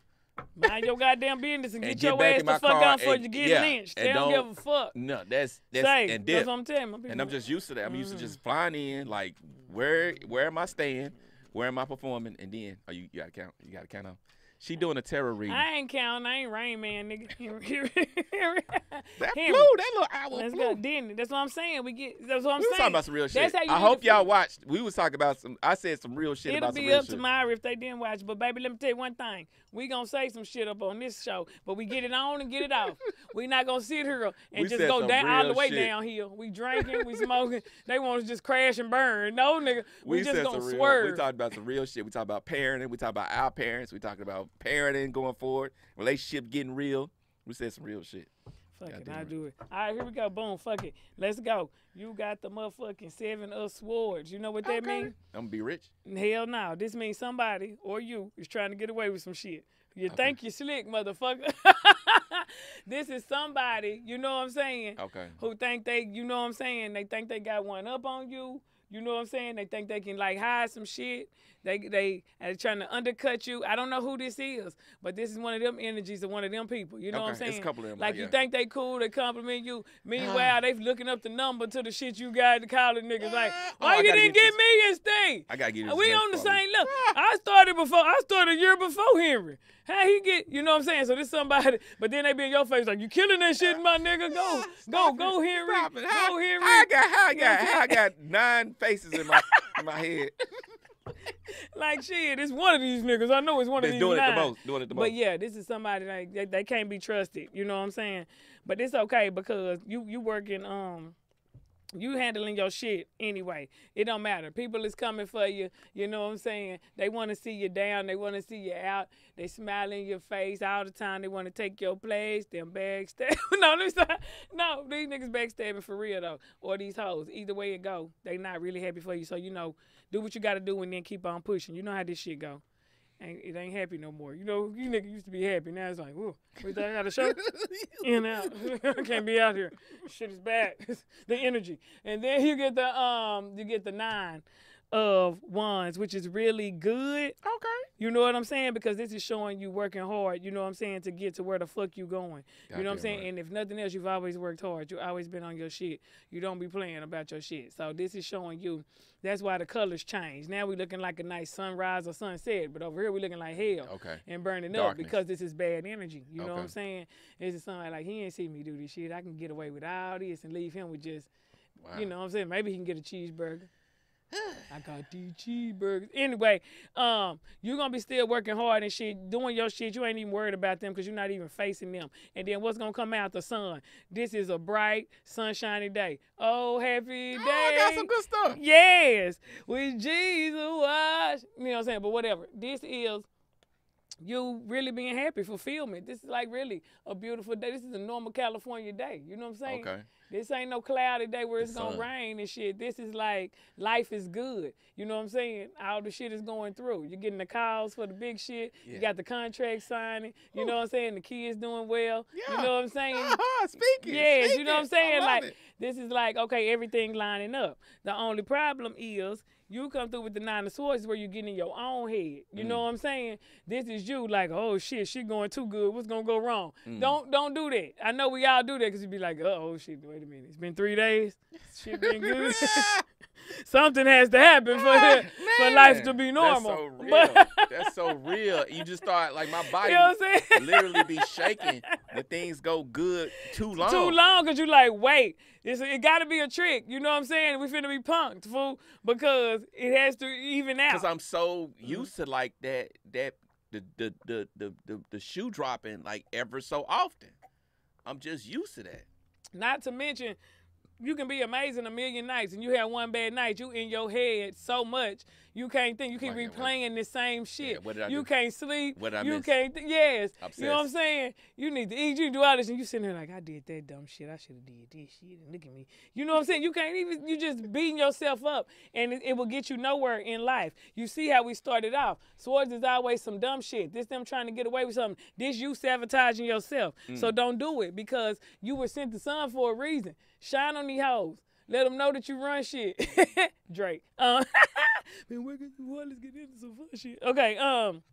Mind your goddamn business and, And get get your ass the fuck out before you get yeah, lynched. They don't, don't- give a fuck. No, that's that's Say, and that's what I'm telling my people. And I'm just used to that. I'm used to Mhm. just flying in, like where where am I staying? Where am I performing? And then oh you, you gotta count. You gotta count on. She doing a tarot reading. I ain't counting. I ain't Rain Man, nigga. that Henry. flew, that little owl Let's flew. go, didn't it? That's what I'm saying. We get. That's what I'm We was saying. talking about some real shit. That's how you I hope y'all watched. We was talking about some. I said some real shit It'll about some be real up shit. to Myra if they didn't watch. But baby, let me tell you one thing. We gonna say some shit up on this show, but we get it on and get it off. we not gonna sit here and We just go down all the way shit. downhill. We drinking, we smoking. They want to just crash and burn. No, nigga, we, we just gonna real. swerve. We talked about some real shit. We talked about parenting. We talked about our parents. We talked about parenting going forward. Relationship getting real. We said some real shit. Fuck it, Goddamn I right. do it. All right, here we go. Boom, fuck it. Let's go. You got the motherfucking seven of swords. You know what that Okay. mean? I'm gonna be rich. Hell no. This means somebody or you is trying to get away with some shit. You think you slick, motherfucker. this is somebody, you know what I'm saying, Okay. who think they, you know what I'm saying, they think they got one up on you. You know what I'm saying? They think they can like hide some shit. They they are trying to undercut you. I don't know who this is, but this is one of them energies of one of them people. You know what I'm Okay, it's a saying? couple of them, like you think they cool, they compliment you. Meanwhile, ah. they looking up the number to the shit you got to call the niggas. Like, ah. Oh, why I you didn't get get this- me instead? I gotta get uh, this We on the same level. Ah. I started before. I started a year before Henry. How he get? You know what I'm saying? So this somebody, but then they be in your face like you killing that shit, my nigga. Go, go, go, Henry. Stop it. How, Go, Henry. I got I You know what got I got nine faces in my in my head. Like shit, it's one of these niggas. I know it's one of these. doing it the most. Doing it the most. But yeah, this is somebody like they, they can't be trusted. You know what I'm saying? But it's okay because you you working um you handling your shit anyway. It don't matter. People is coming for you. You know what I'm saying? They want to see you down. They want to see you out. They smile in your face all the time. They want to take your place. Them backstab. no, let me stop. No, these niggas backstabbing for real though. Or these hoes. Either way it go, they not really happy for you. So you know, do what you got to do and then keep on pushing. You know how this shit go. Ain't, it ain't happy no more. You know, you niggas used to be happy. Now it's like, whoa, I got a show? In and out. I can't be out here. Shit is bad. the energy. And then you get the um you get the nine of wands, which is really good. okay. You know what I'm saying? Because this is showing you working hard, you know what I'm saying, to get to where the fuck you going. you know what I'm saying? right. And if nothing else, you've always worked hard. You've always been on your shit. You don't be playing about your shit. So this is showing you that's why the colors change. Now we looking like a nice sunrise or sunset, but over here we looking like hell Okay. and burning Darkness. up because this is bad energy. You know what I'm saying? This is somebody like he ain't see me do this shit. I can get away with all this and leave him with just, Wow. you know what I'm saying? Maybe he can get a cheeseburger. I got these cheeseburgers. Anyway, um, you're gonna be still working hard and shit, doing your shit. You ain't even worried about them because you're not even facing them. And then what's gonna come out the sun? This is a bright, sunshiny day. Oh, happy day. Oh, I got some good stuff. Yes, with Jesus wash. You know what I'm saying? But whatever. This is you really being happy, fulfillment. This is like really a beautiful day. This is a normal California day. You know what I'm saying? Okay. This ain't no cloudy day where it's The gonna sun. rain and shit. This is like life is good. You know what I'm saying? All the shit is going through. You're getting the calls for the big shit. You got the contract signing. You know what I'm saying? The kids doing well. Yeah. You know what I'm saying? Uh-huh, speaking. Yes, you know what I'm saying? Like it. this is like okay, everything lining up. The only problem is you come through with the nine of swords where you get in your own head. You Mm. know what I'm saying? This is you like, oh shit, she going too good. What's gonna go wrong? Mm. Don't don't do that. I know we all do that because you be like, oh shit, wait a minute, it's been three days. Shit been good. Something has to happen for Ah, for life to be normal. That's so real. But- that's so real. You just start like my body you know what I'm literally be shaking when things go good too long. too long because you like, wait, it's, it got to be a trick. You know what I'm saying? We finna be punked, fool, because it has to even out. Because I'm so used to like that that the the, the the the the shoe dropping like ever so often. I'm just used to that. Not to mention, you can be amazing a million nights and you have one bad night. You in your head so much you can't think. You keep Right, yeah, what- the same shit. I you do? can't sleep. What I you miss? can't. Th- yes. You know what I'm saying? You need to eat. You do all this and you sitting there like I did that dumb shit. I should have did this shit. And look at me. You know what I'm saying? You can't even. You just beating yourself up and it, it will get you nowhere in life. You see how we started off. Swords is always some dumb shit. This them trying to get away with something. This you sabotaging yourself. Mm. So don't do it because you were sent to sun for a reason. Shine on these hoes. Let them know that you run shit. Drake. Um, man, where can you? Let's get into some fun shit. Okay. Um.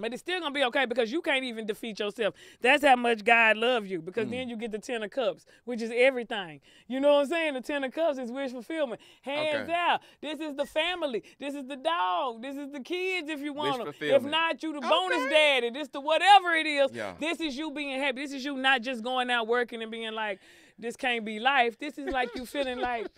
But it's still gonna be okay because you can't even defeat yourself. That's how much God loves you. Because Mm. then you get the ten of cups, which is everything. You know what I'm saying? The ten of cups is wish fulfillment. Hands Okay. out. This is the family. This is the dog. This is the kids if you want them. If not, you the bonus Okay. daddy. This the whatever it is. Yeah. This is you being happy. This is you not just going out working and being like, this can't be life. This is like you feeling like.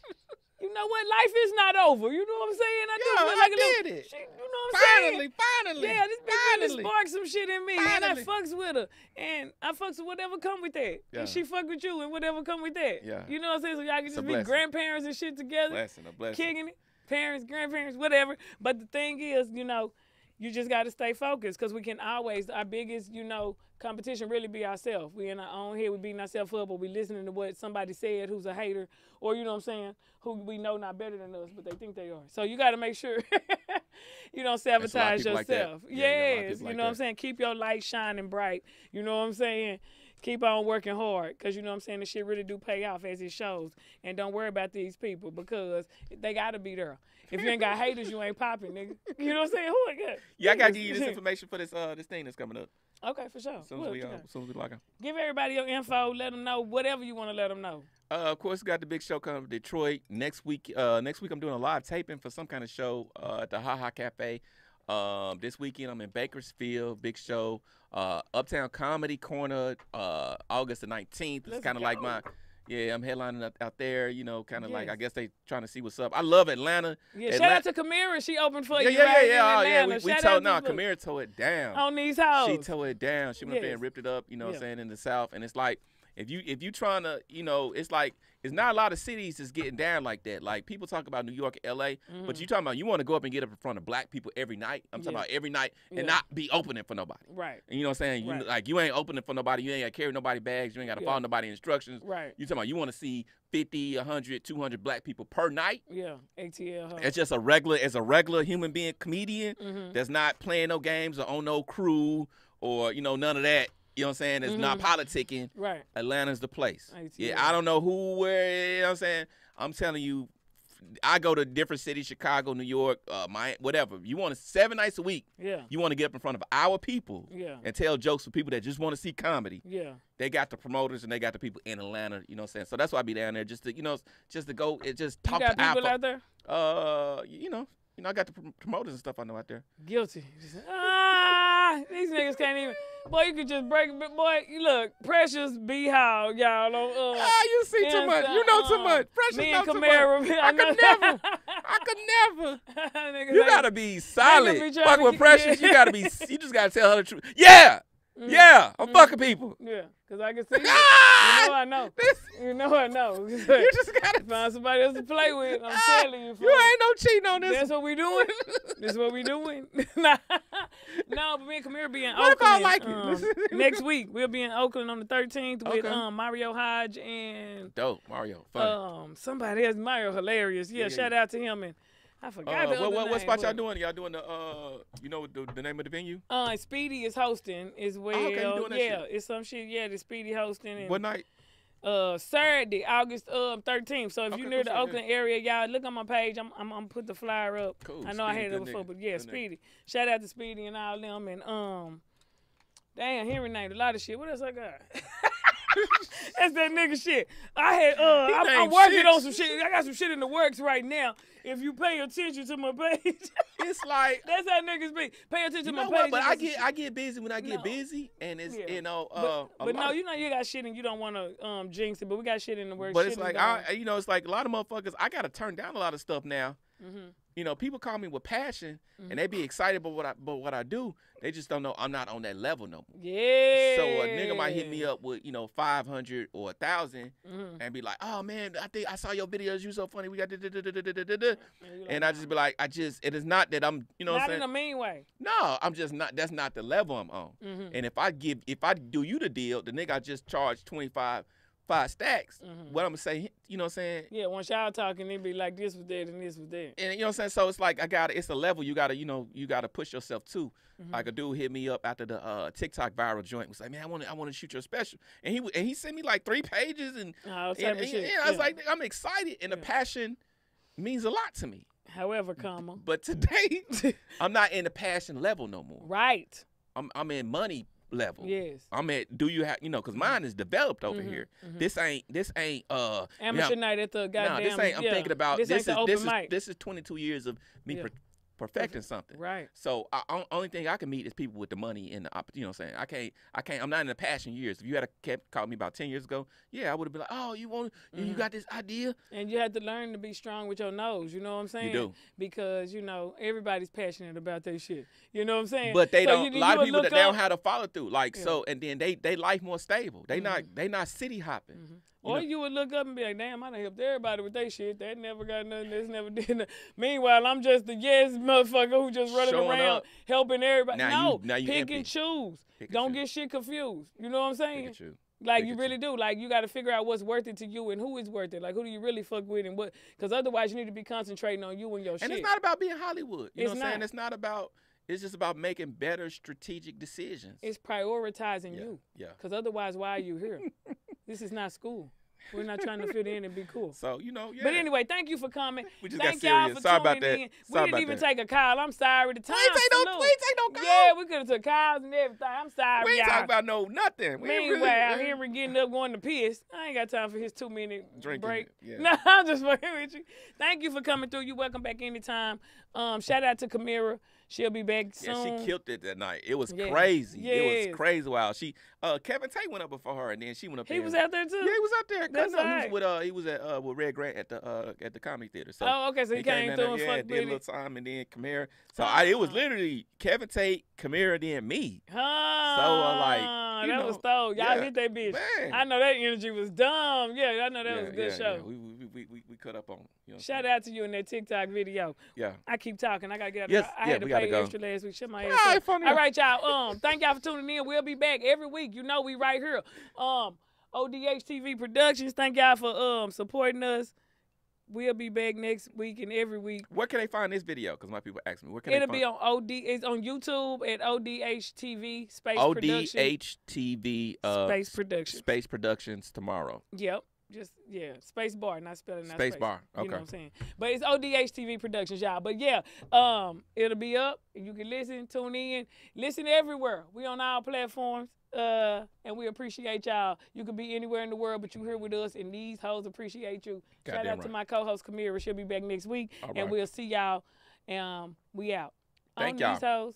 You know what? Life is not over. You know what I'm saying? I just Yeah, feel I like a little, did it. she- you know what I'm saying? Finally, finally. Yeah, this bitch finally. sparked some shit in me, and I fucks with her, and I fucks with whatever come with that, Yeah. and she fuck with you, and whatever come with that. Yeah. you know what I'm saying? So y'all can It's just be grandparents and shit together, Blessing, a blessing. kicking it, parents, grandparents, whatever. But the thing is, you know, you just got to stay focused because we can always our biggest, you know, competition really be ourselves. We in our own head, we beating ourselves up, or we listening to what somebody said who's a hater, or you know what I'm saying, who we know not better than us, but they think they are. So you got to make sure you don't There's a lot of sabotage people like yourself. Yeah, you yes, you like know what I'm saying. Keep your light shining bright. You know what I'm saying. Keep on working hard, cause you know what I'm saying. The shit really do pay off as it shows. And don't worry about these people because they gotta be there. If you ain't got haters, you ain't popping, nigga. You know what I'm saying? Who I got? Yeah, I gotta give you this information for this uh this thing that's coming up. Okay, for sure. As soon as we uh, got? as soon as we log on. Give everybody your info. Let them know whatever you want to let them know. Uh, of course, got the big show coming to Detroit next week. Uh, next week I'm doing a live taping for some kind of show uh, at the Ha Ha Cafe. Um, this weekend I'm in Bakersfield, big show. Uh, Uptown Comedy Corner, uh, August the 19th. It's kind of like my, yeah, I'm headlining up out there. You know, kind of like I guess they trying to see what's up. I love Atlanta. Yeah, shout out to Kamira. She opened for Yeah, you. yeah, right yeah, yeah. Oh, yeah. We, we told no, to- Kamira tore it down. on these hoes. She tore it down. She went up there and ripped it up, you know what I'm saying, in the South. And it's like, if you if you trying to, you know, it's like it's not a lot of cities that's getting down like that. Like people talk about New York, LA, but you talking about you want to go up and get up in front of black people every night. I'm talking Mm-hmm. Yeah. about every night and Yeah. not be opening for nobody. right, And you know what I'm saying? You Right. like you ain't opening for nobody. You ain't got to carry nobody bags. You ain't got to Yeah. follow nobody instructions. right. You talking about you want to see 50, 100, 200 black people per night. Yeah, ATL. Huh? It's just a regular as a regular human being comedian Mhm. that's not playing no games or on no crew or you know none of that. You know what I'm saying? It's not politicking. Right. Atlanta's the place. ATL. Yeah, I don't know who, where. You know what I'm saying? I'm telling you, I go to different cities, Chicago, New York, uh, my whatever. You want to seven nights a week. Yeah. You want to get up in front of our people Yeah. and tell jokes for people that just want to see comedy. Yeah. They got the promoters and they got the people in Atlanta. You know what I'm saying? So that's why I be down there just to you know just to go and just You talk got to people out there uh you know you know I got the promoters and stuff I know out there. guilty. Ah, these niggas can't even. Boy, you could just break it. Boy, you look, Precious B Hall, y'all. On, uh, Ah, you see too much. You know too much. Precious Me know and too Kamira. much. I I could never. I could never. You gotta be solid. be trying Fuck to with Precious. You gotta be. You just gotta tell her the truth. Yeah, Mm. yeah. I'm fucking people. Yeah, because I can see you. You know I know. This- You know I know. you just gotta. Find somebody else to play with. I'm Ah, telling you. You ain't no cheating on this. That's what we doing. this is what we doing. no, but me and Kamira be in What if I like it? um, next week. We'll be in Oakland on the 13th with um, Mario Hodge and Dope, Mario. Funny. um somebody else. Mario hilarious. Yeah, Yeah, yeah, shout out to him and I Uh, forgot the what, what, what spot y'all doing? Y'all doing the uh, you know the, the name of the venue? Uh, Speedy is hosting as well. Oh, okay, you doing that yeah, shit. it's some shit. Yeah, the Speedy hosting and What night? uh Saturday, August um 13th. So if Okay, you're near the. Oakland area, y'all look on my page. I'm I'm, I'm put the flyer up. Cool, I know I Speedy, had it before, nigga, but yeah, good nigga. Speedy. Shout out to Speedy and all them and um damn Henry named a lot of shit. What else I got? That's that nigga shit. I had uh I'm, I'm working shit. on some shit. I got some shit in the works right now. If you pay attention to my page. It's like That's how niggas be. Pay attention to my know page. But I get shit. I get busy when I get No. busy, and it's Yeah. you know uh. But, no, you know you got shit and you don't want to um jinx it. But we got shit in the works. But Shit it's like. I, you know, it's like a lot of motherfuckers. I gotta turn down a lot of stuff now. Mhm. You know, people call me with passion, Mm-hmm. and they be excited about what I, but what I do. They just don't know I'm not on that level no more. Yeah. So a nigga might hit me up with you know 500 or a 1000 Mhm. and be like, "Oh man, I think I saw your videos. You so funny. We got da- da- da- da- da- da- da- da." And, I just be like, I just it is not that I'm you know what not in a mean way. no, I'm just not. That's not the level I'm on. Mhm. And if I give, if I do you the deal, the nigga I just charged 25 five stacks. Mhm. What I'm gonna say, you know what I'm saying? Yeah, once y'all talking, it be like this was that and this was that. And you know what I'm saying? So it's like I got it's a level you gotta, you know, you gotta push yourself to. Mm-hmm. Like a dude hit me up after the uh, TikTok viral joint was like, man, I want to I want to shoot your special, and he and he sent me like three pages, and and, and- and I was yeah. like, I'm excited, and the passion means a lot to me. however, comma. But today, I'm not in the passion level no more. Right. I'm I'm in money level. Yes. I'm at do you have you know because mine is developed over Mhm, here. mhm. This ain't this ain't uh Amateur night at the goddamn. no this ain't I'm yeah. thinking about this, this, is this mic. is this is 22 years of me Yeah. per- perfecting something. right. So I, only thing I can meet is people with the money and the opp- you know what I'm saying I can't I can't I'm not in the passion years. If you had a kept called me about 10 years ago, yeah I would have been like oh you want you- you got this idea And you had to learn to be strong with your nose. You know what I'm saying? you do. Because you know everybody's passionate about their shit. You know what I'm saying? But they So don't. you- a lot of people that they don't have to follow through. Like Yeah. so, and then they they life more stable. They not Mhm. they not city hopping. Mhm. You Or know- you would look up and be like, damn, I done helped everybody with their shit. That never got nothing. This never did nothing. Meanwhile, I'm just the yes motherfucker who just running around up. helping everybody. Now no, you- now you pick empty. and choose. Pick and Don't choose. get shit confused. You know what I'm saying? Choose. Like Pick you really do. Like you got to figure out what's worth it to you and who is worth it. Like who do you really fuck with and what? Because otherwise, you need to be concentrating on you and your And shit. And it's not about being Hollywood. You It's know what I'm saying? It's not about. It's just about making better strategic decisions. it's prioritizing yeah, you. yeah. Because otherwise, why are you here? this is not school. We're not trying to fit in and be cool. So you know, yeah. But anyway, thank you for coming. we just Thank got serious. for Sorry about that. in. We Sorry didn't even that. take a call. I'm sorry. The time we ain't take no. We ain't take no call. Yeah, we could have took calls and everything. I'm sorry, we ain't talking about no nothing. We Meanwhile, really, Henry getting up going to piss. I ain't got time for his two minute Drinking break. yeah. No, I'm just fucking with you. Thank you for coming through. You welcome back anytime. Um, shout out to Kamira. She'll be back soon. Yeah, she killed it that night. It was Yeah. crazy. It was crazy. Wow. She uh Kevin Tate went up before her, and then she went up. He there was out there too. Yeah, he was out there. That's no, he was with uh he was at uh with Red Grant at the uh at the comedy theater. So oh, okay. So he, came, down through and yeah, fucked did a little it. time, and then Kamira. So I, it was Ah. literally Kevin Tate, Kamira, then me. Ah, like, you that was know, dope. Y'all yeah, hit that bitch. Man, I know that energy was dumb. Yeah, I know that yeah, was a good yeah, show. Yeah. We, we, we, we, we cut up on. You know Shout out to you in that TikTok video. Yeah. I keep talking. I gotta get out. Yes, I yeah, had to pay go. extra last week. Shut my ass up. it's funny. All right, y'all. Um, thank y'all for tuning in. We'll be back every week. You know we right here. Um, ODH TV Productions. Thank y'all for um supporting us. We'll be back next week and every week. Where can they find this video? Because my people ask me. Where can It'll they be on OD. It's on YouTube at ODH TV Space find Production. ODH TV uh, Space Productions. Space Productions tomorrow. Yep. Just yeah, space bar, not spelling not Space bar, Okay. You know what I'm saying? But it's ODH TV Productions, y'all. But yeah, um, it'll be up. You can listen, tune in, listen everywhere. We on all platforms. Uh, and we appreciate y'all. You could be anywhere in the world, but you here with us, and these hoes appreciate you. Shout Goddamn out to my co-host Kamira. She'll be back next week, All and right. we'll see y'all. Um, we out. Thank on y'all. These hoes.